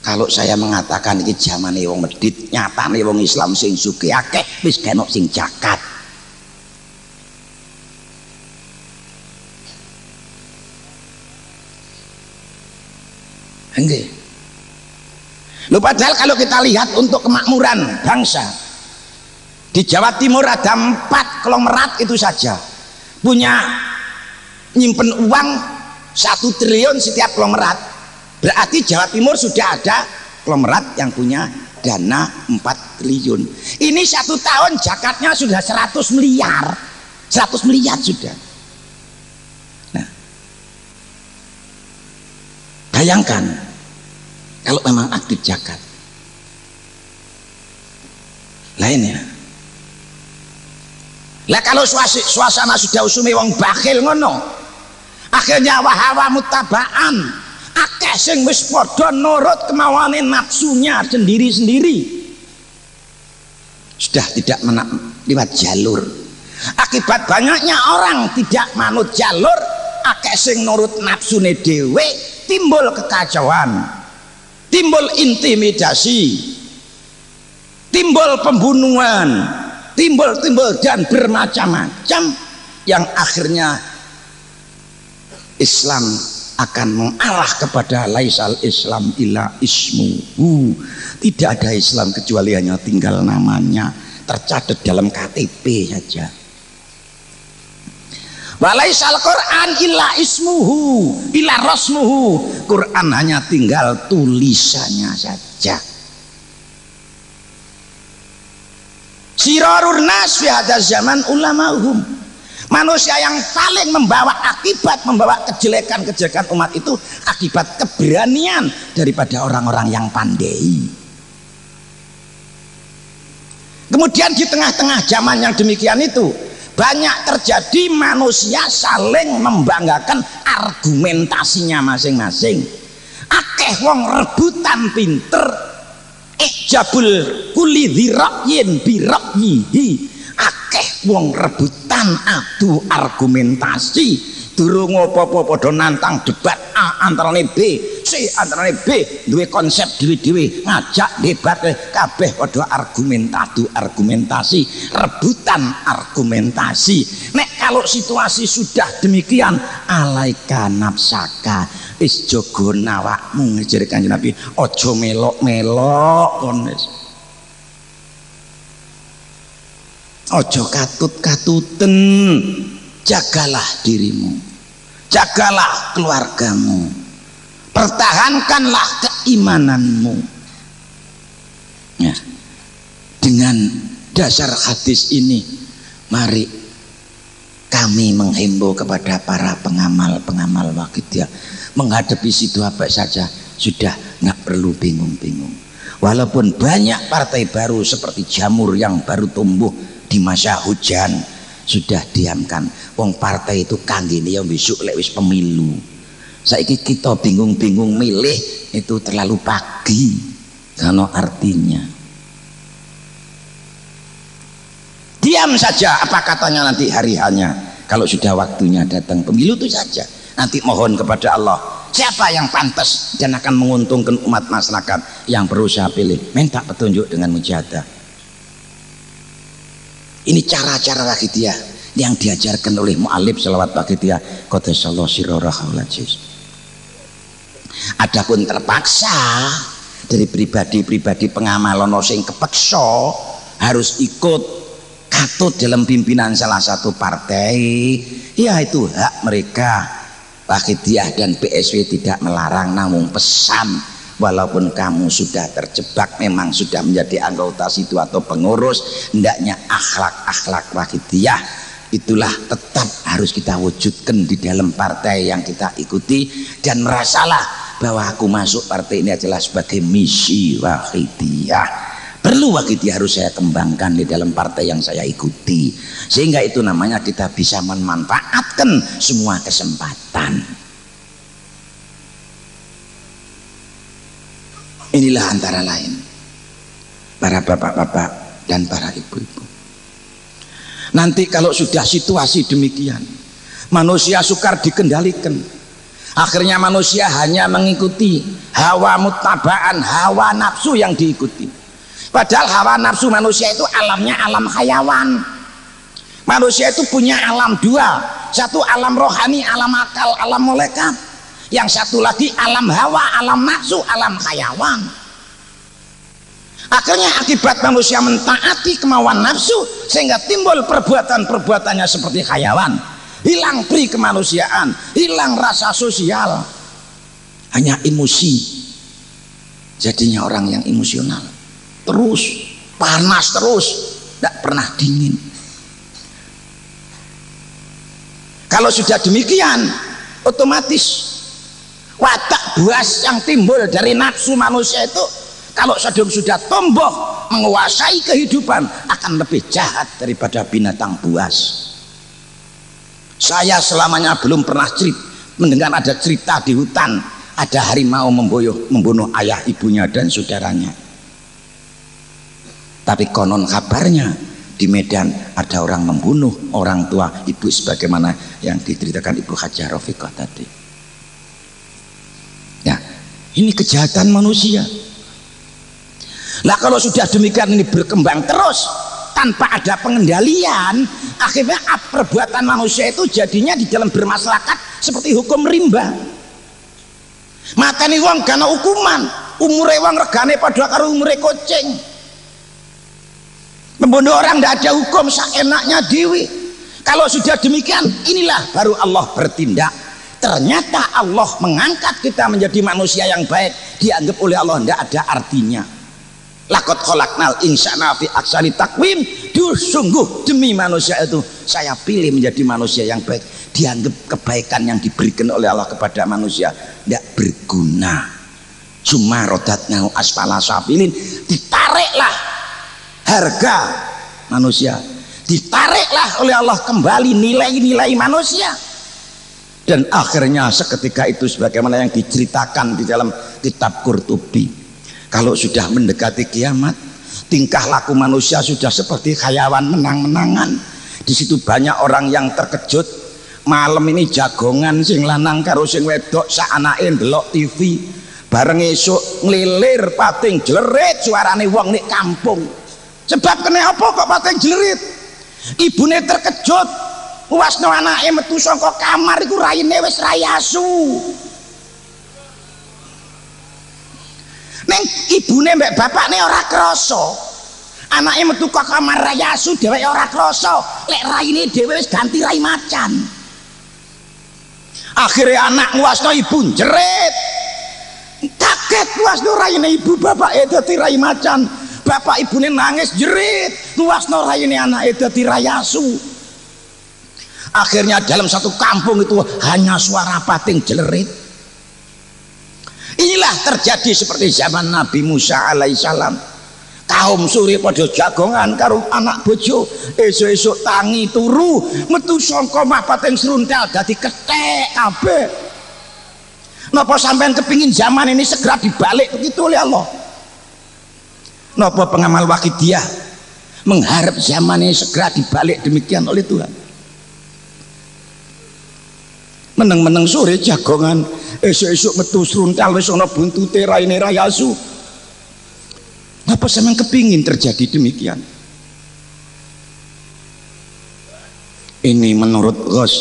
Kalau saya mengatakan ini zamannya wong medit, nyatane wong Islam sing suki akeh bis kenok sing jakat. Enggak. Loh padahal kalau kita lihat untuk kemakmuran bangsa di Jawa Timur ada empat konglomerat itu saja. Punya nyimpen uang satu triliun setiap konglomerat. Berarti Jawa Timur sudah ada konglomerat yang punya dana 4 triliun. Ini satu tahun jakatnya sudah 100 miliar. 100 miliar sudah. Nah bayangkan kalau memang aktif jakat lainnya lah kalau suasana sudah usumi wong bakil ngono. Akhirnya wahawa mutabaan. Akeh sing wis padha nurut kemauane nafsunya sendiri-sendiri. Sudah tidak menak lewat jalur. Akibat banyaknya orang tidak manut jalur, akeh sing nurut nafsune dhewe, timbul kekacauan. Timbul intimidasi. Timbul pembunuhan, timbul-timbul dan bermacam-macam yang akhirnya Islam akan mengarah kepada laisal Islam ila ismuhu tidak ada Islam kecuali hanya tinggal namanya tercatat dalam KTP saja walaisal Quran illa ismuhu illa rasmuhu Quran hanya tinggal tulisannya saja Sirarur nas fi zaman ulamahum. Manusia yang paling membawa akibat, membawa kejelekan-kejelekan umat itu akibat keberanian daripada orang-orang yang pandai. Kemudian di tengah-tengah zaman yang demikian itu banyak terjadi manusia saling membanggakan argumentasinya masing-masing. Akeh wong rebutan pinter ijabul kuli dhiraqyin biraqyihi akeh wong rebutan adu argumentasi durung apa-apa padha nantang debat A antarane B C antarane B duwe konsep dhewe-dhewe ngajak debat kabeh padha argumentasi argumentasi rebutan argumentasi. Nek kalau situasi sudah demikian alaika nafsaka wis jaga nawakmu ngejere Kanjeng Nabi. Aja melok-melok kon wis. Aja katut-katuten jagalah dirimu. Jagalah keluargamu. Pertahankanlah keimananmu. Ya. Dengan dasar hadis ini mari kami menghimbau kepada para pengamal-pengamal wakidya menghadapi situasi apa saja sudah nggak perlu bingung-bingung. Walaupun banyak partai baru seperti jamur yang baru tumbuh di masa hujan sudah diamkan. Wong partai itu kanggini yang besok lewis pemilu. Saiki kita bingung-bingung milih itu terlalu pagi. Karena artinya. Diam saja apa katanya nanti hari hanya kalau sudah waktunya datang pemilu itu saja. Nanti mohon kepada Allah siapa yang pantas dan akan menguntungkan umat masyarakat yang berusaha pilih? Minta petunjuk dengan mujahadah ini cara-cara wakidiyah yang diajarkan oleh mu'alib salawat wakidiyah qadasallahu sirrahul adapun terpaksa dari pribadi-pribadi pengamal ono sing kepeksa harus ikut katut dalam pimpinan salah satu partai ya itu hak mereka. Wakidiyah dan PSW tidak melarang namun pesan walaupun kamu sudah terjebak memang sudah menjadi anggota situ atau pengurus hendaknya akhlak-akhlak wakidiyah itulah tetap harus kita wujudkan di dalam partai yang kita ikuti. Dan merasalah bahwa aku masuk partai ini adalah sebagai misi wakidiyah perlu wakidiyah harus saya kembangkan di dalam partai yang saya ikuti. Sehingga itu namanya kita bisa memanfaatkan semua kesempatan Inilah antara lain para bapak-bapak dan para ibu-ibu. Nanti kalau sudah situasi demikian, manusia sukar dikendalikan. Akhirnya manusia hanya mengikuti hawa mutabaan, hawa nafsu yang diikuti. Padahal hawa nafsu manusia itu alamnya alam hayawan. Manusia itu punya alam dua, satu alam rohani, alam akal, alam malaikat yang satu lagi alam hawa alam nafsu alam hayawan. Akhirnya akibat manusia mentaati kemauan nafsu sehingga timbul perbuatan-perbuatannya seperti hayawan. Hilang pri kemanusiaan hilang rasa sosial. Hanya emosi. Jadinya orang yang emosional. Terus panas terus. Tidak pernah dingin. Kalau sudah demikian otomatis watak buas yang timbul dari nafsu manusia itu kalau sedang sudah tumbuh menguasai kehidupan akan lebih jahat daripada binatang buas. Saya selamanya belum pernah cerita mendengar ada cerita di hutan ada harimau membunuh, membunuh ayah ibunya dan saudaranya. Tapi konon kabarnya di Medan ada orang membunuh orang tua ibu sebagaimana yang diceritakan Ibu Hajar Rofiqah tadi ini kejahatan manusia. Lah kalau sudah demikian ini berkembang terus tanpa ada pengendalian akhirnya perbuatan manusia itu jadinya di dalam bermasyarakat seperti hukum rimba. Mateni wong karena hukuman umure wong regane padha karo umure kucing. Membunuh orang tidak ada hukum seenaknya dewi kalau sudah demikian inilah baru Allah bertindak ternyata Allah mengangkat kita menjadi manusia yang baik. Dianggap oleh Allah tidak ada artinya. Lakot kholaknal insana fi aksani takwim sungguh demi manusia itu saya pilih menjadi manusia yang baik. Dianggap kebaikan yang diberikan oleh Allah kepada manusia tidak berguna. Cuma rodatnya aspala sabilin ditariklah harga manusia. Ditariklah oleh Allah kembali nilai-nilai manusia dan akhirnya seketika itu sebagaimana yang diceritakan di dalam kitab Qurtubi. Kalau sudah mendekati kiamat tingkah laku manusia sudah seperti khayawan menang-menangan. Di situ banyak orang yang terkejut. Malam ini jagongan sing lanang karo sing wedok sak anake ndelok TV bareng esuk ngelilir pating jlerit suarane wong nek kampung. Sebab kena apa kok pating jlerit? Ibune terkejut wasno anake metu saka kamar iku raine wis rayasu Neng ibune mbek bapakne ora krasa. Anake metu kok kamar rayasu dheweke ora krasa. Lek raine dhewe wis ganti rai macan. Akhirnya anak nguasno ibu jerit. Kaget nguasno raine ibu bapake dadi rai macan. Bapak ibune nangis jerit. Nguasno raine anake dadi rayasu. Akhirnya dalam satu kampung itu hanya suara pating jelerit. Inilah terjadi seperti zaman Nabi Musa alaihissalam kaum suri pada jagongan karo anak bojo. Esok-esok tangi turu metu songko mapat yang seruntel dadi ketek kabeh. Napa sampean kepingin zaman ini segera dibalik? Begitu oleh Allah. Napa pengamal wakidiyah mengharap zaman ini segera dibalik? Demikian oleh Tuhan meneng-meneng sore jagongan. Esuk-esuk metu sruntal wis ana buntute raine rayasu apa sampean kepingin terjadi demikian? Ini menurut Ghos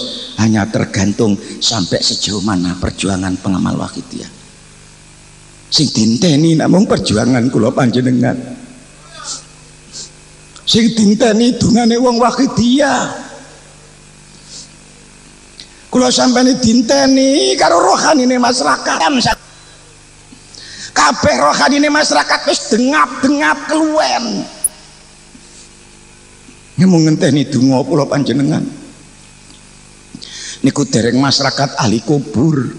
hanya tergantung sampai sejauh mana perjuangan pengamal wakidiyah sing dinteni namung perjuangan kula panjenengan. Sing dinteni dungane wong wakidiyah kula sampeyan dinteni karo rohanine masyarakat kabeh rohanine masyarakat wis dengap-dengap keluwen. Ngomong ngenteni donga kula panjenengan. Niku dereng masyarakat ahli kubur.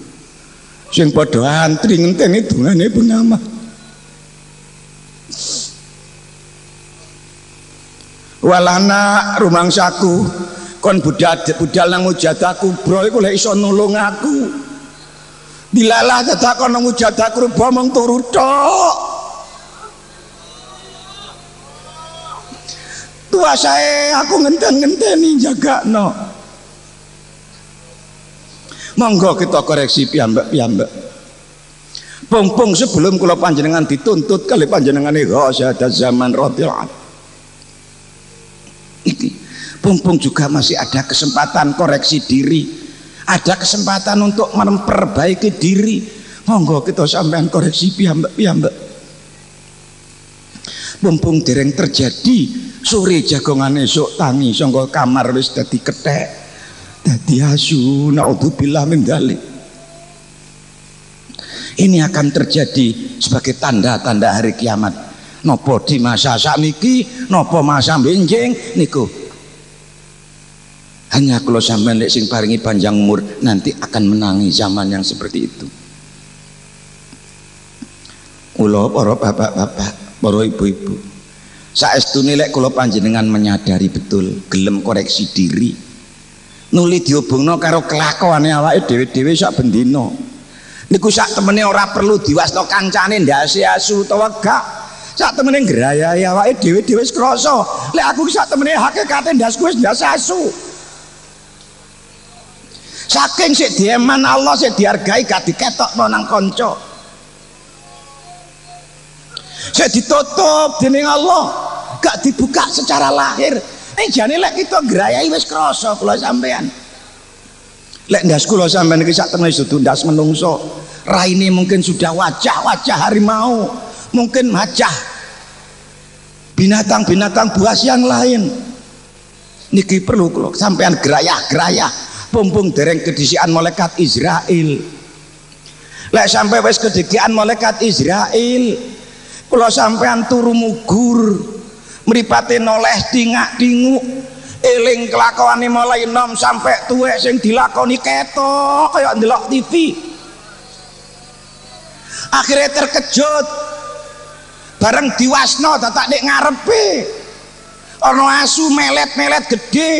Sing padha antri ngenteni dungane penama walana rumangsaku kon budal budal nang ujadaku bro iku lek iso nulung aku. Dilalah tetakon nang ujadaku bomong turu tok. Tua saya aku ngenten-ngenteni no monggo kita koreksi piyambak-piyambak. Pung-pung sebelum kula panjenengan dituntut kali panjenengan ada zaman radhiyallahu iki Pumpung juga masih ada kesempatan koreksi diri. Ada kesempatan untuk memperbaiki diri. Monggo kita sampean koreksi piyambak piyambak mumpung dereng terjadi sore jagongan esok tangi sangka kamar wis dadi kethek dadi asu naudzubillah min dalik ini akan terjadi sebagai tanda-tanda hari kiamat. Nopo di masa sakniki nopo masa benjing niku hanya kalau sampean lek sing paringi panjang umur nanti akan menangi zaman yang seperti itu Ulo para bapak-bapak, para ibu-ibu. Saestune lek kula panjenengan menyadari betul, gelem koreksi diri. Nuli dihubungno karo kelakuane awake dhewe-dhewe sak bendina. Niku sak temene ora perlu diwasno kancane ndase asu utawa gak. Sak temene ngrayai awake dhewe-dhewe wis krasa. Lek aku sak temene hakikate ndasku wis ndas asu. Saking sik dieman Allah sik dihargai gak diketokno nang kanca. saya ditutup dening Allah gak dibuka secara lahir. Ini jane lek kita gerayai wis krasa kula sampean lek ndas kula sampean iki sak temen sudah ndas menungso. Raine mungkin sudah wajah-wajah harimau mungkin wajah binatang-binatang buas yang lain. Niki perlu kula sampean gerayah-gerayah pumpung dereng kedisian malaikat Israel lek sampai wis kedisian malaikat Israel kula sampean turu mugur mripate noleh dingak-dinguk eling kelakuane mulai enom sampai tuwek sing dilakoni ketok kaya ndelok TV akhirnya terkejut bareng diwasno datak nek ngarepe ana asu melet-melet gede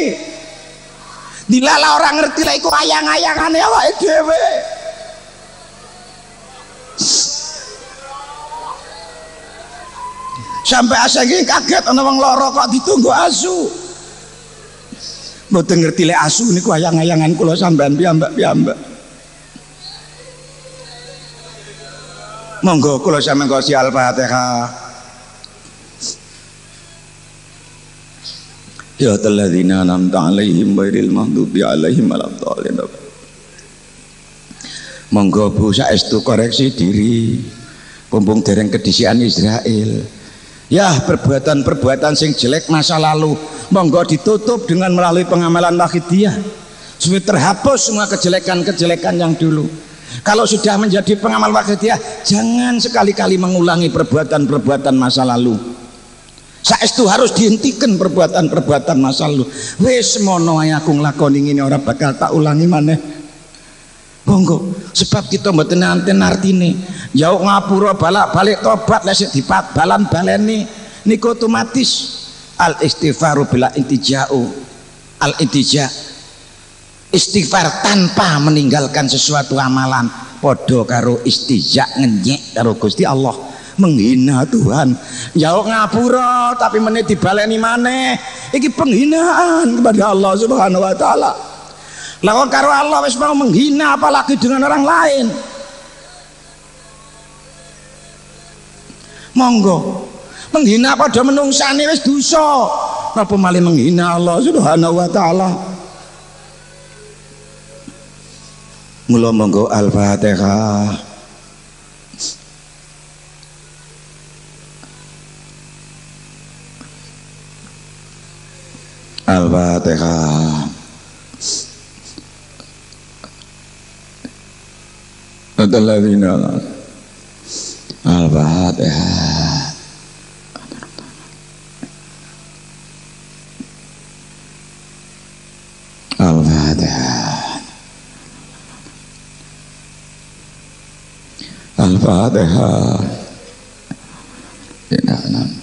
dilala orang ngerti lah iku ayang-ayangane awake dhewe. Sampai asake kaget ana wong lara kok ditunggu asu. Mboten ngerti lek asu niku ayang-ayangan kula sampean piyambak-piyambak. Monggo kula sampean kosi al-fatihah Ya talladzina an'amta 'alaihim ghairil maghdubi 'alaihim waladdallin Monggo Bu saestu koreksi diri. Pumpung dereng kedisian Israel. Ya perbuatan-perbuatan sing jelek masa lalu monggo ditutup dengan melalui pengamalan lahidiyah supaya terhapus semua kejelekan-kejelekan yang dulu. Kalau sudah menjadi pengamal wakidiyah jangan sekali-kali mengulangi perbuatan-perbuatan masa lalu saestu harus dihentikan perbuatan-perbuatan masa lalu. Wis mono aku nglakoni ini orang bakal tak ulangi mana Monggo, sebab kita mboten nanti artine. Jauh ngapura balak-balik tobat lek dipat balan baleni niku otomatis. Al istighfaru bila intijau. Al intija. Istighfar tanpa meninggalkan sesuatu amalan. Podo karo istijak ngenyek karo Gusti Allah menghina Tuhan. Jauh ngapura tapi menit dibaleni maneh. Iki penghinaan kepada Allah Subhanahu wa taala. Lawan karo Allah wis mau menghina apalagi dengan orang lain? Monggo. Menghina pada menungsani wis dosa. Napa malih menghina Allah Subhanahu wa taala? Mula monggo al-fatihah Al-Fatihah. Alladzina Al-Fatihah. Al-Fatihah. Al-Fatihah. Tidak nampak.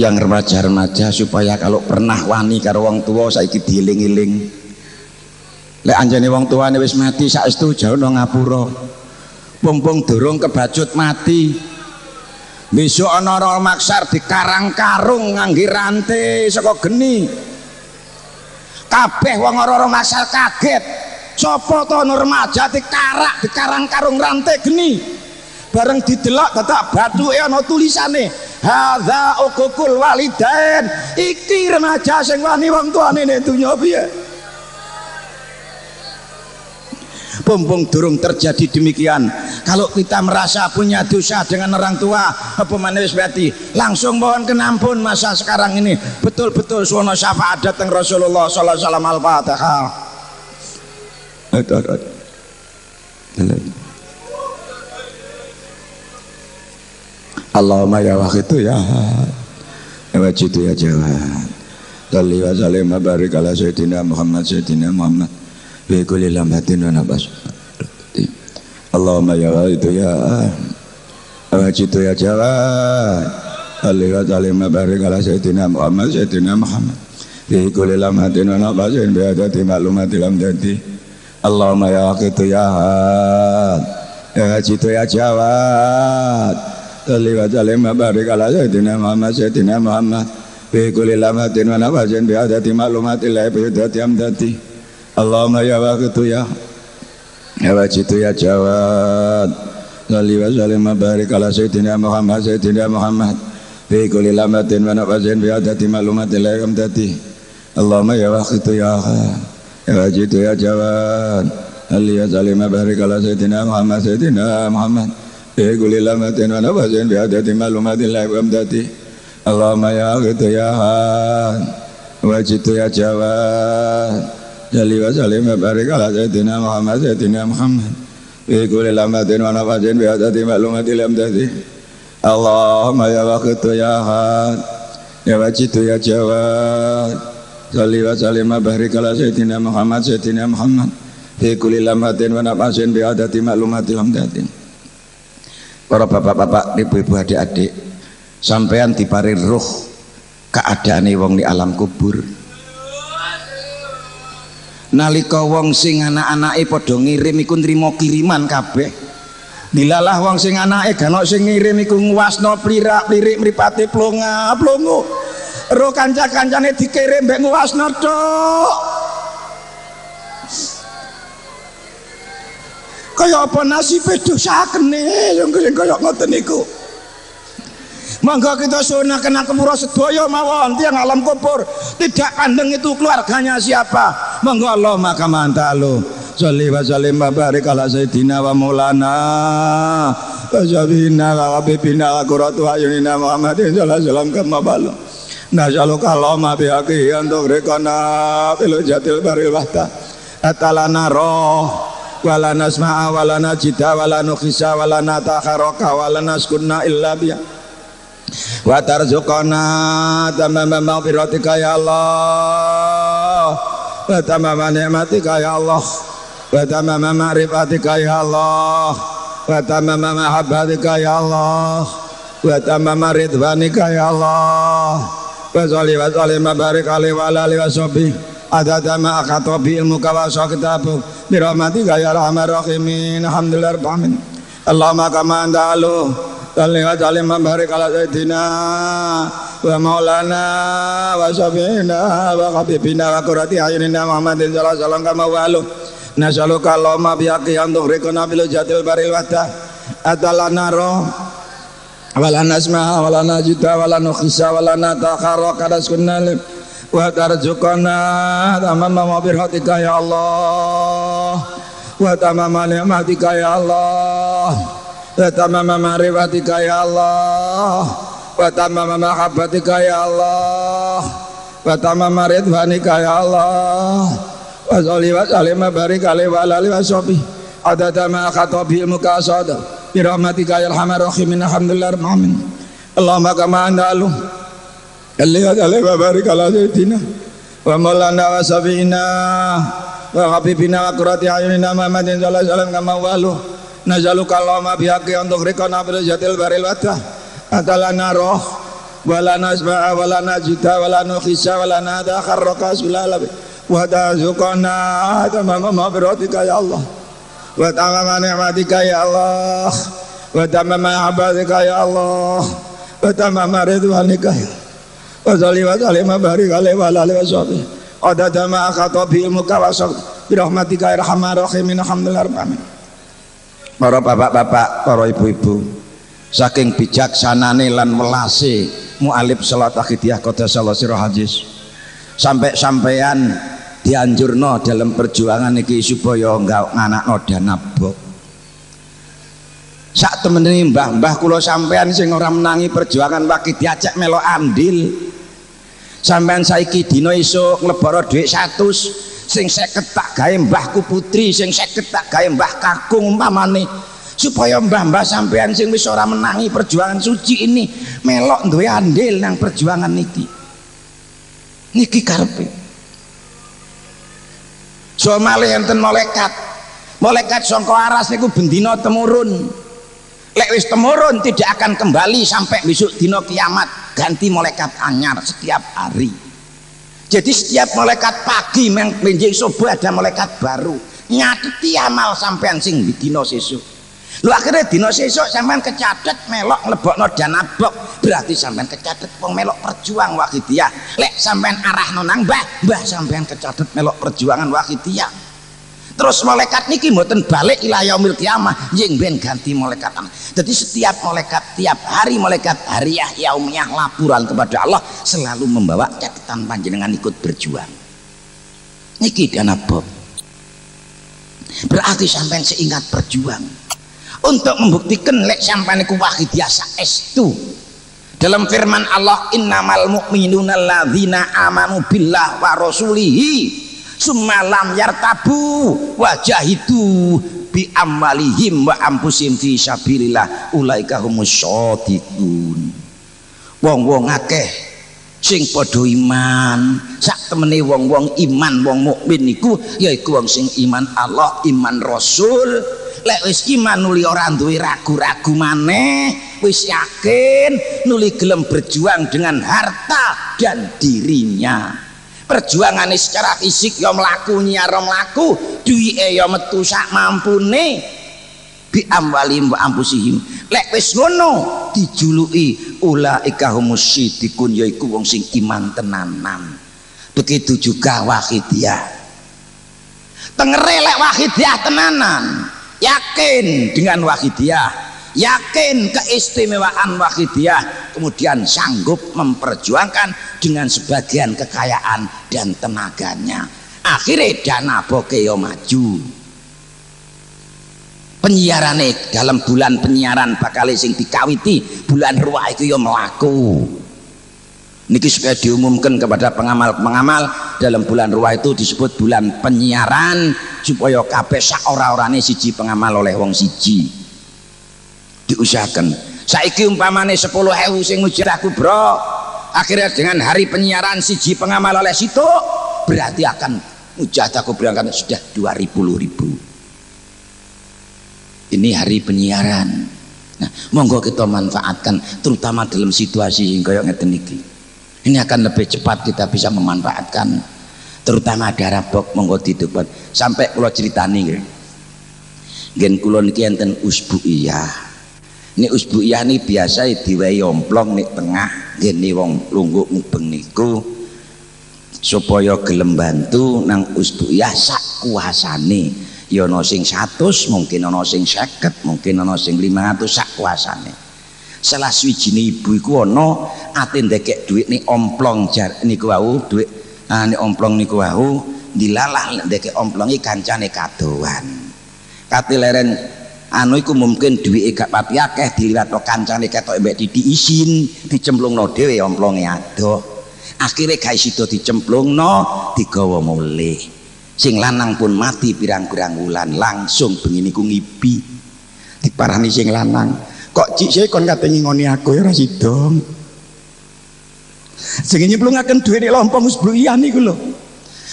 Yang remaja-remaja supaya kalau pernah wani karo wong tua saiki dieling-eling lek anjane wong tuane wis mati saestu jauh nang ngapura. Pumpung durung kebacut mati besok ana ora maksar dikarang-karung ngangge rantai saka geni. Kabeh wong ora maksar kaget. Sapa to remaja dikarak dikarang-karung rantai geni bareng didelok tetap batu ana tulisane. Hadza uqul walidain. Iki remaja sing wani wong tuane ning donya piye? Bumbung durung terjadi demikian. Kalau kita merasa punya dosa dengan orang tua apa manis berarti? Langsung mohon kenampun masa sekarang ini. Betul-betul suwono syafaat datang Rasulullah sallallahu alaihi wasallam al-Fatihah Allahumma ya wahidu ya. Ya wajidu ya jawad. Salli wa sallim wa barik ala Sayyidina Muhammad Sayyidina Muhammad. Bi kulli lamhatin wa nabas. Allahumma ya wahidu ya. Wajidu ya jawad. Salli wa sallim wa barik ala Sayyidina Muhammad Sayyidina Muhammad. Bi kulli lamhatin wa nabasin Bi adati maklumati lamdati Allahumma ya wahidu ya. Ya wajidu ya jawad Salli wa sallim barik ala Sayyidina Muhammad Sayyidina Muhammad. Bi kulli lamatin wa nafasin bi adati maklumatil lahi bi adati amdati Allahumma ya waqitu ya Ya wajitu ya jawad. Salli wa sallim barik ala Sayyidina Muhammad Sayyidina Muhammad. Bi kulli lamatin wa nafasin bi adati maklumatil lahi amdati Allahumma ya waqitu ya Ya wajitu ya jawad. Salli wa sallim barik ala Sayyidina Muhammad Sayyidina Muhammad في كل لمة ونفس بعدد معلومات الله وامدته اللهم يا غيث يا هاد وجدت يا جواد جل وسلم وبارك على سيدنا محمد سيدنا محمد في كل لمة ونفس بعدد معلومات الله وامدته اللهم يا غيث يا هاد يا وجدت يا جواد صل وسلم وبارك على سيدنا محمد سيدنا محمد في كل لمة ونفس بعدد معلومات الله وامدته para bapak-bapak, ibu-ibu, adik-adik, sampean dipari roh keadaan wong di alam kubur. Nalika wong sing anak-anake padha ngirim iku nrimo kiriman kabeh. Dilalah wong sing anake ganok sing ngirim iku nguwasno plirak-plirik mripate plonga, plongo. Roh kanca-kancane dikirim mbek nguwasno tok. Kaya apa nasibe dosakene sing kaya ngoten niku. Mangga kita sunah kena kemurah sedaya mawon tiang alam kubur. Tidak kandeng itu keluarganya siapa? Mangga Allah maka mantalu Salli wa sallim wa barik ala sayyidina wa maulana. Wa syabina wa habibina wa qurratu ayunina Muhammadin sallallahu alaihi wasallam kama balu. Nasaluka bihaqi Bilu jatil baril wahda. Atalana roh wala nasma'a wala najida wala nukhisa wala natakharaka wala naskunna illa biya. Wa tarzuqana tamama maghfiratika ya Allah. Wa tamama ni'matika ya Allah. Wa tamama ma'rifatika ya Allah. Wa tamama mahabbatika ya Allah. Wa tamama ridwanika ya Allah. Wa salli wa sallim wa barik alaihi wa alihi wa sahbihi adada ma akata bi ilmu kawasa kitabu bi rahmatika ya rahmar rahimin. Alhamdulillah rabbil alamin. Allahumma kama anta alu. Salli wa sallim wa ala wa maulana wa syafiina wa habibina wa qurrati ayunina Muhammadin alaihi wasallam kama walu nasaluka Allahumma bihaqi antuk rikuna bil jatil baril wahda atalana roh wala nasma wala najita wala nukhisa wala natakharra kadas kunnal wa tarzuqana tamama mabirhatika ya Allah. Wa tamama ni'matika ya Allah. Wa tamama ma'rifatika ya Allah. Wa tamama mahabbatika ya Allah. Wa tamama ridwanika ya Allah. Wa sholli wa sallim barik alaihi wa alihi wa sahbihi. Adada ma khatabi ilmuka asada. Bi rahmatika ya arhamar rahimin. Alhamdulillah rabbil alamin. Allahumma kama anta Salli wa sallim wa barik ala sayyidina wa maulana wa safina wa habibina wa qurrati ayunina Muhammadin sallallahu alaihi wasallam kama walu. Nazaluka Allahumma bihaqi untuk rikona bil jatil baril wadah atalana roh wala nasma'a wala najita wala nukhisa wala nada kharraka sulalabi wa tazuqana tamama maghfiratika ya Allah. Wa tamama ni'matika ya Allah wa tamama habadika Allah wa Allah wa barik alaihi wa alihi wa sahbihi adada ma akhata bi ilmuka wa bi rahmatika arhamar rahimin alhamdulillah rabbil para bapak-bapak para ibu-ibu saking bijaksanane lan welase mualif salat akhidiyah kota sirah hadis sampai sampean dianjurno dalam perjuangan iki supaya enggak nganakno danabok sak temen ini mbah-mbah kula sampean sing ora menangi perjuangan wakil diajak melo andil. Sampean saiki dina esuk nglebara dhuwit 100 sing seket tak gawe mbahku putri sing seket tak gawe mbah kakung umpamane. Supaya mbah-mbah sampean sing wis ora menangi perjuangan suci ini melok duwe andil nang perjuangan niki. Niki karepe? So malih enten malaikat. Malaikat sangka aras niku bendina temurun lek wis temurun tidak akan kembali sampai besok dino kiamat ganti malaikat anyar setiap hari jadi setiap malaikat pagi menjadi subuh ada malaikat baru nyateti amal sampean sing di dino sesuk Lu akhirnya dino sesuk sampean kecatet melok nglebokno danabok, berarti sampean kecatet wong melok perjuang wakidiyah. Lek sampean arah nang Mbah, Mbah sampean kecatet melok perjuangan wakidiyah. Terus malaikat niki mboten balik ila yaumil kiamah, jeng ben ganti malaikat. Jadi setiap malaikat tiap hari malaikat hariah yaumiyah laporan kepada Allah selalu membawa catatan panjenengan ikut berjuang. Niki danabok. Berarti sampean seingat berjuang untuk membuktikan lek sampai niku biasa estu dalam firman Allah innamal mu'minuna alladzina amanu billah wa rasulihi summa lam yartabu wajahidu bi amwalihim wa ampusim fi sabilillah. Ulaika humus wong-wong akeh sing padha iman sak temene wong-wong iman wong mukmin niku yaiku wong sing iman Allah iman Rasul. Lek wis iman nuli ora duwe ragu-ragu maneh wis yakin nuli gelem berjuang dengan harta dan dirinya perjuangannya secara fisik ya melaku nyara melaku duwike ya metu sak mampune. Bi amwalim wa ampusihim lek wis ngono dijuluki ulaika humus sidikun yaiku wong sing iman tenanan. Begitu juga wahidiyah tengere lek wahidiyah tenanan yakin dengan wahidiyah yakin keistimewaan wahidiyah. Kemudian sanggup memperjuangkan dengan sebagian kekayaan dan tenaganya. Akhirnya dana bokeo maju. Penyiaran dalam bulan penyiaran bakal sing dikawiti bulan ruah itu yo melaku niki supaya diumumkan kepada pengamal-pengamal dalam bulan ruah itu disebut bulan penyiaran supaya kabeh sak ora-orane siji pengamal oleh wong siji diusahakan. Saiki umpamane 10.000 sing aku bro akhirnya dengan hari penyiaran siji pengamal oleh situ berarti akan aku berangkat sudah 2000 ribu ini hari penyiaran. Nah monggo kita manfaatkan terutama dalam situasi yang kayak ngeten iki. Ini akan lebih cepat kita bisa memanfaatkan. Terutama ada rabok monggo didupet sampai kalau ceritani gen kulon niki enten usbuiyah ini usbuiyah ini biasa diwai omplong nih tengah gen wong lungguh mubeng niku supaya gelem bantu nang usbuiyah sak kuasane. Ya ana sing 100 mungkin ana sing 50 mungkin ana sing 500 sak kuasane. Salah suwijine ibu iku ana ate ndekek ning omplong jar niku wau dhuwit ah ning omplong niku wau dilalah ndekek omplongi kancane kadowan kate leren anu iku mungkin duwike gak pati akeh diliwatno kancane ketok mbek didik isin dicemplungno dhewe omplonge adoh. Akhirnya gak sida dicemplungno digawa mulih. Sing lanang pun mati pirang-pirang wulan langsung bengi niku ngipi. Diparani sing lanang kok cik saya kon kata ngingoni aku ya rasi dong sehingga nyemplungakan duit di lompong sebelum niku lho.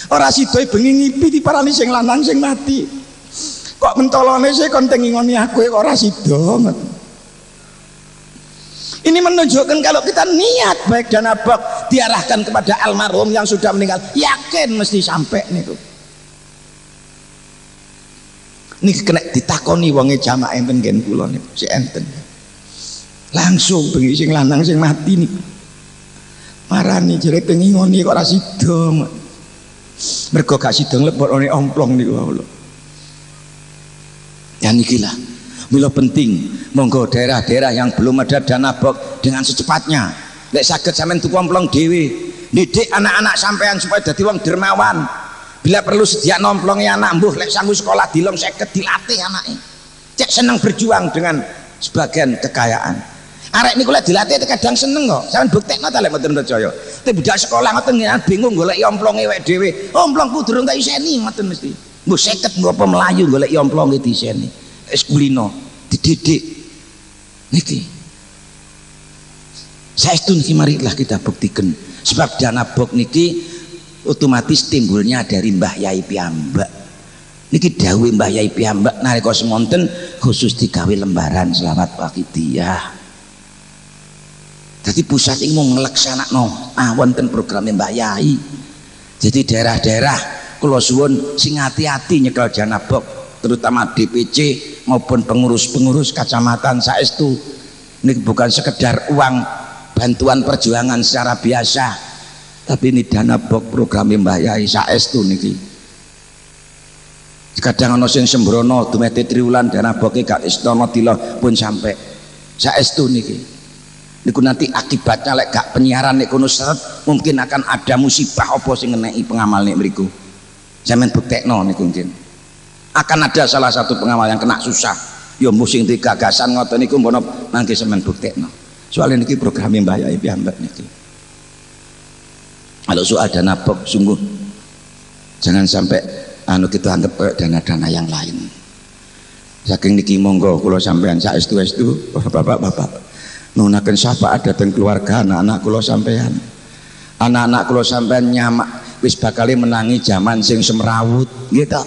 Ora sida bengi ngipi parani sing lanang sing mati kok mentolone saya kon ngingoni aku ya kok ora dong ini menunjukkan kalau kita niat baik dan abak diarahkan kepada almarhum yang sudah meninggal. Yakin mesti sampai niku. Ini kena ditakoni wonge jamaah enten gen kula niku si enten. Langsung bengi sing lanang sing mati nih marani pengi ngoni kok ora sida mergo gak sida nglebokne omplong niku lho ya niki lah Milo penting, monggo daerah-daerah yang belum ada dana bok dengan secepatnya. Lek sakit sampean tuku omplong dewi, didik anak-anak sampean supaya jadi wong dermawan. Bila perlu sedia nomplongnya anak mbuh lek sanggup sekolah dilong seket dilatih anaknya. Cek senang berjuang dengan sebagian kekayaan. Arek niku lek dilatih kadang seneng kok. Sampeyan buktekno ta lek mboten percaya. Tapi budak sekolah ngoten bingung golek omplonge wek dhewe. Omplongku durung tak iseni ngoten mesti. Mbok seket mbok apa melayu golek omplonge diseni es kulino dididik. Niki. Saya itu niki marilah kita buktikan. Sebab dana bok niki otomatis timbulnya dari Mbah Yai Piambak niki dawe Mbah Yai Piambak nalika semonten khusus digawe lembaran selamat wakidiyah jadi pusat ini mau ngelaksanakno ah wonten program Mbah Yai. Jadi daerah-daerah kalau suwun sing hati-hati nyekel dana bok terutama DPC maupun pengurus-pengurus kecamatan. Saestu ini bukan sekedar uang bantuan perjuangan secara biasa tapi ini dana bok program Mbah Yai. Saestu niki. Kadang ana sing sembrono dumete triwulan dana boke gak istono dilo pun sampai saestu niki. Niku nanti akibatnya lek gak penyiaran seret mungkin akan ada musibah apa sing ngeneki pengamal nek mriku sampean buktekno niku mungkin akan ada salah satu pengawal yang kena susah. Ya musim di gagasan ngoten niku mbono semen buktekno soal ini program Mbah Yai piyambak niki kalau soal dana pok sungguh. Jangan sampai anu kita anggap kayak dana-dana yang lain. Saking niki monggo kula sampean saestu-estu bapak-bapak nunaken syafaat dateng keluarga anak-anak kula sampean anak-anak kula sampean nyamak wis bakal menangi zaman sing semrawut. Gitu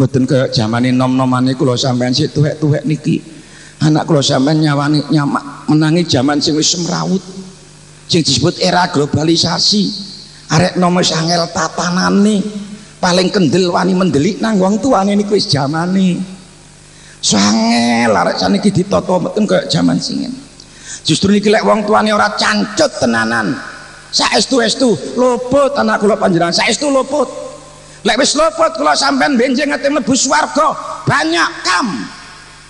mboten kaya zamane nom-nomane kula sampean sik tuwek-tuwek niki. Anak kula sampean nyawani nyamak menangi zaman sing wis semrawut. Sing disebut era globalisasi. Arek nom wis angel tatanane. Paling kendel wani mendelik nang wong tuane niku wis zamane sangel arek saniki ditata mboten kaya zaman singen. Justru niki lek wong tuane ora cancut tenanan saestu-estu luput anak kula panjenengan. Saestu luput. Lek wis luput kula sampean benjing ate mlebu swarga. Banyak kam.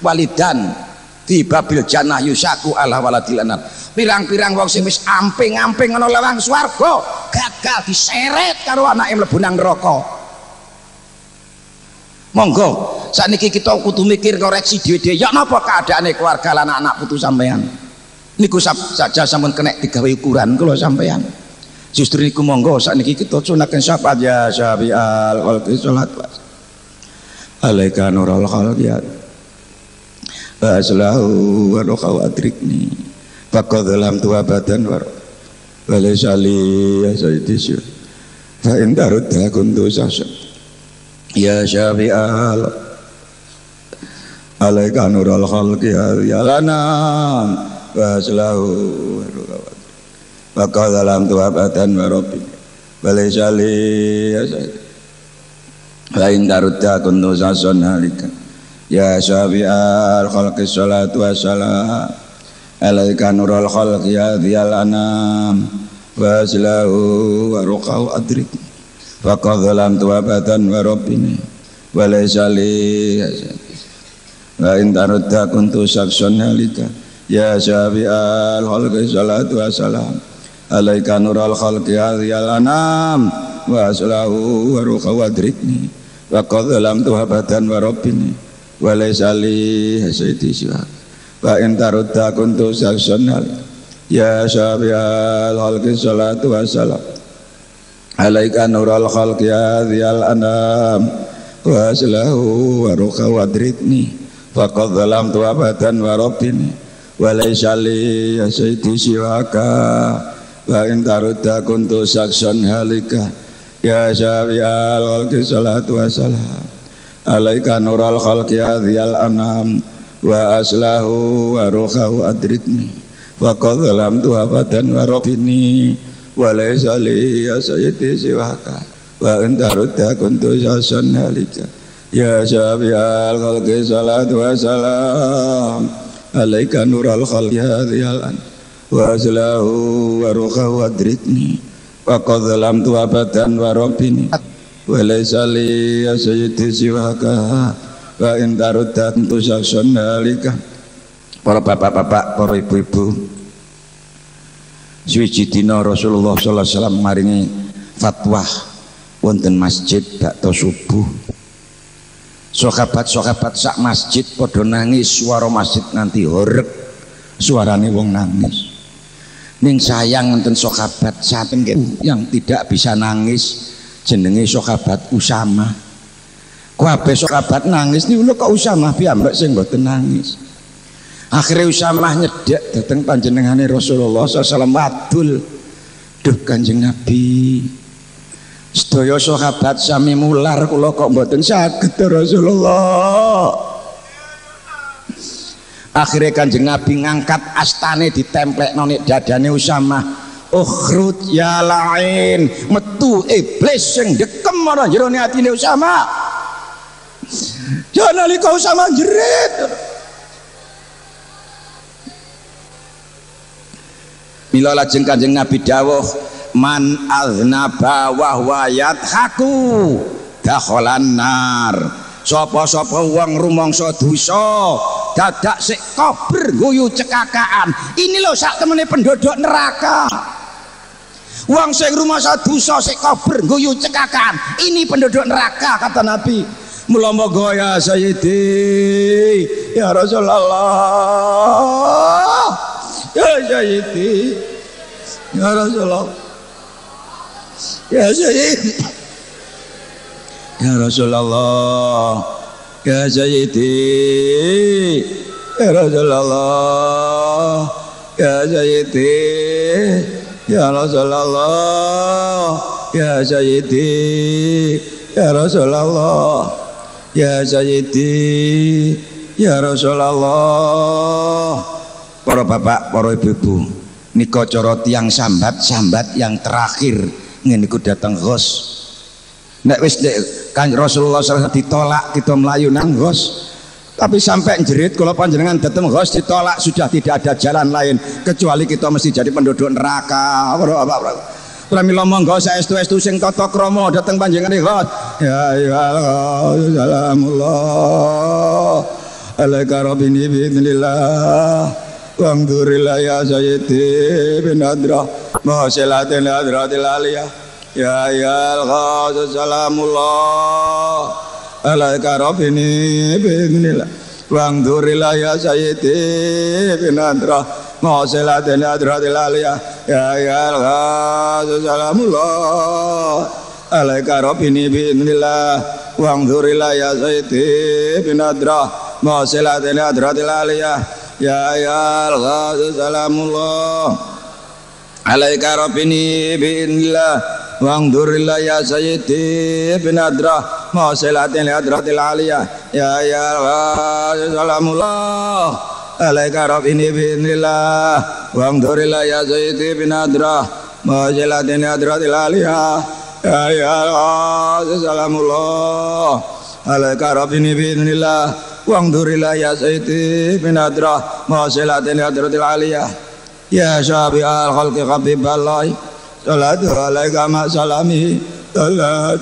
Walidan. Di babil jannah yusaku ala waladilanar pirang-pirang wong sing wis amping-amping ana lewang swarga gagal diseret karo anake mlebu nang neraka. Monggo sakniki kita kudu mikir koreksi dhewe-dhewe. Ya napa keadaane keluarga anak-anak putu sampean niku saja sampun kena digawe ukuran kula sampean justru niku monggo sakniki kita sunaken syafaat. Ya syafi'al khalqi salat. Alaika nurul khalqi ya. Aslahu wa khawatrikni faqad lam tuabadan wa walaysa li ya sayyidi fa in darudda kuntu sasa ya syafi'al. Alaika nurul khalqi ya. Lana wa aslahu wa Maka dalam tua badan wa rabbi. Balai sali ya Lain darudda kuntu sasun halika. Ya syafi'al khalqi salatu wassalam Alaika nurul khalqi ya dhiyal anam. Wa wa adrik. Faqad dalam tua badan wa rabbini Balai sali ya Wa in kuntu saksun halika Ya syafi'al khalqi salatu wassalam. Alaika nural khalqi hadhiyal anam wa aslahu wa ruha wa drikni wa qad lam tuhabatan wa rabbini wa laysa li hasaiti siwa. Wa in tarudda kuntu saksanal ya syabial khalqi salatu wa salam alaika nural khalqi hadhiyal anam wa aslahu wa ruha wa drikni wa qad lam tuhabatan wa rabbini wa laysa li hasaiti siwaka wa in kuntu saksan halika ya syafi'al khalqi salatu wassalam alaika nural khalqi adhiyal anam wa aslahu wa ruhahu adrikni wa qad lamtu abadan wa rabbini wa laysa li ya sayyidi siwaka wa in kuntu saksan halika ya syafi'al khalqi salatu wassalam alaika nural khalqi adhiyal anam wa azlahu wa ruha wa dritni wa qad lamtu abadan wa rabbini wa laysa li sayyidi siwaka wa in tarudda tentu saksun dalika para bapak-bapak para ibu-ibu. Suwiji dina Rasulullah sallallahu alaihi wasallam maringi fatwa wonten masjid bakto subuh sahabat-sahabat sak masjid padha nangis suara masjid nanti horeg suarane wong nangis. Ning sayang wonten sahabat saten yang tidak bisa nangis jenenge sahabat Usama. Kabeh sahabat nangis niku kok Usama piyambak sing mboten nangis. Akhirnya Usamah nyedek datang panjenengane Rasulullah SAW wadul duh kanjeng Nabi sedaya sahabat sami mular kula kok mboten saged Rasulullah. Akhirnya kanjeng Nabi ngangkat astane ditemplek nonik dadane Usamah ukhrut ya lain metu iblis sing dekem ana jero atine Usamah jangan nalika Usamah jerit. Mila lajeng Kanjeng Nabi dawuh man aznaba wa huwa yadhaku dakhalan nar. Sapa-sapa wong rumangsa dosa dadak sik kober guyu cekakaan ini lho sak temene penduduk neraka. Wong sing rumangsa dosa sik kober guyu cekakaan ini penduduk neraka kata Nabi. Mula moga ya sayyidi. Ya Rasulullah. Ya Sayyidi. Ya Rasulullah ya Sayyidi ya. Rasulullah. Ya Sayyidi. Ya Rasulullah. Ya Sayyidi. Ya Rasulullah. Ya Sayyidi. Ya Rasulullah. Ya Sayyidi. Ya Rasulullah. Para bapak, para ibu-ibu. Nika cara tiang sambat, sambat yang terakhir ngene iku datang ghos. Nek wis kan Rasulullah SAW ditolak kita melayu nang ghos. Tapi sampai jerit kalau panjenengan datang ghos ditolak sudah tidak ada jalan lain kecuali kita mesti jadi penduduk neraka. Pramila monggo saestu-estu sing tata krama dateng panjenengan ghos. Ya ya salamullah. Alaika rabbini biidznillah Wangdurila ya sayyidi bin adra. Mahasilatin adratil aliyah Ya ya al-ghazu salamullah. Alaika rabbini binillah Wangdurila ya sayyidi bin adra. Mahasilatin adratil aliyah Ya ya al-ghazu salamullah. Alaika rabbini binillah Wangdurila ya sayyidi bin adra. Mahasilatin adratil aliyah Ya ya al-ghadu salamullah. Alaika rabbini bi'inillah Wangdurillah ya sayyidi bin adrah Mawasilatin li adratil aliyah. Ya ya al-ghadu salamullah. Alaika rabbini bi'inillah Wangdurillah ya sayyidi bin adrah Mawasilatin li adratil aliyah. Ya ya al-ghadu salamullah. Alaika ya sayyidi min adrah Mawasilatin adratil aliyah. Ya syabi al khalqi khabiballahi Salatu alaika ma salami Salat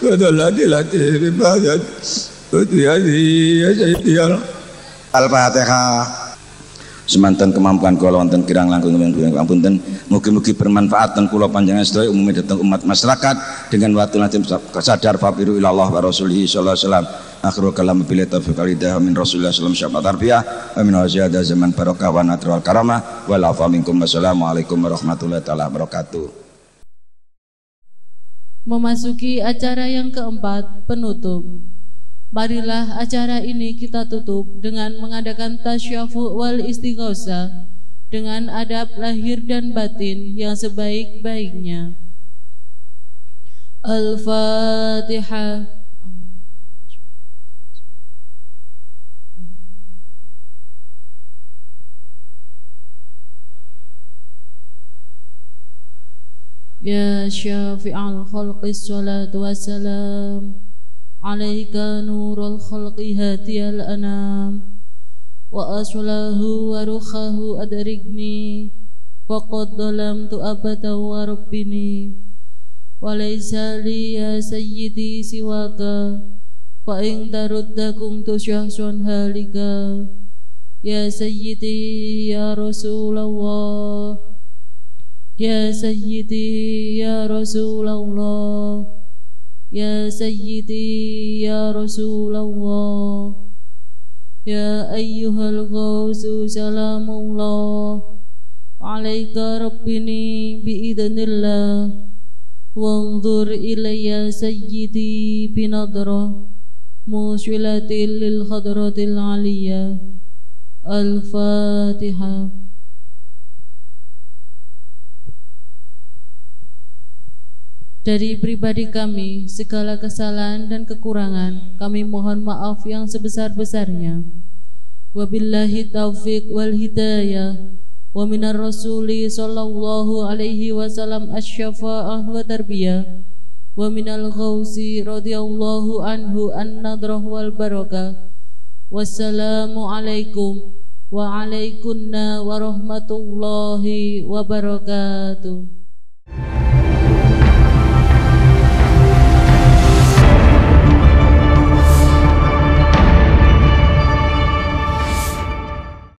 Wadalati ibadat Wadiyadi ya sayyidi Al-Fatihah. Semanten kemampuan kula wonten kirang langkung ngapunten mugi-mugi bermanfaat dan kula panjenengan sedaya umumnya datang umat masyarakat dengan waktu nanti sadar fabiru ilallah wa rasulihi sallallahu alaihi wasallam akhiru kalam bila taufiq alidah min rasulullah sallallahu syabat tarbiyah wa min wajada zaman barokah wa natral karamah wa lafa minkum. Wassalamualaikum warahmatullahi taala wabarakatuh. Memasuki acara yang keempat penutup. Marilah acara ini kita tutup dengan mengadakan tasyafu wal istighosah dengan adab lahir dan batin yang sebaik-baiknya. Al-Fatihah. Ya syafi'al khalqis salatu wassalam عليك نور الخلق هاتي الأنام. وأصله ورخه أدركني. فقد ظلمت أبدا وربني. وليس لي يا سيدي سواك. فإن ترد كنت شخصا هالكا. يا سيدي يا رسول الله. يا سيدي يا رسول الله. يا سيدي يا رسول الله. يا أيها الغوث سلام الله. عليك ربني بإذن الله. وانظر إلي سيدي بنظرة موصلة للخضرة العلية الفاتحة. Dari pribadi kami, segala kesalahan dan kekurangan, kami mohon maaf yang sebesar-besarnya. Wabillahi taufiq wal hidayah, wa minar rasuli sallallahu alaihi wasallam asyafa'ah wa tarbiyah, wa minal ghawsi radhiyallahu anhu an-nadrah wal barakah. Wassalamu alaikum wa alaikunna warahmatullahi wabarakatuh.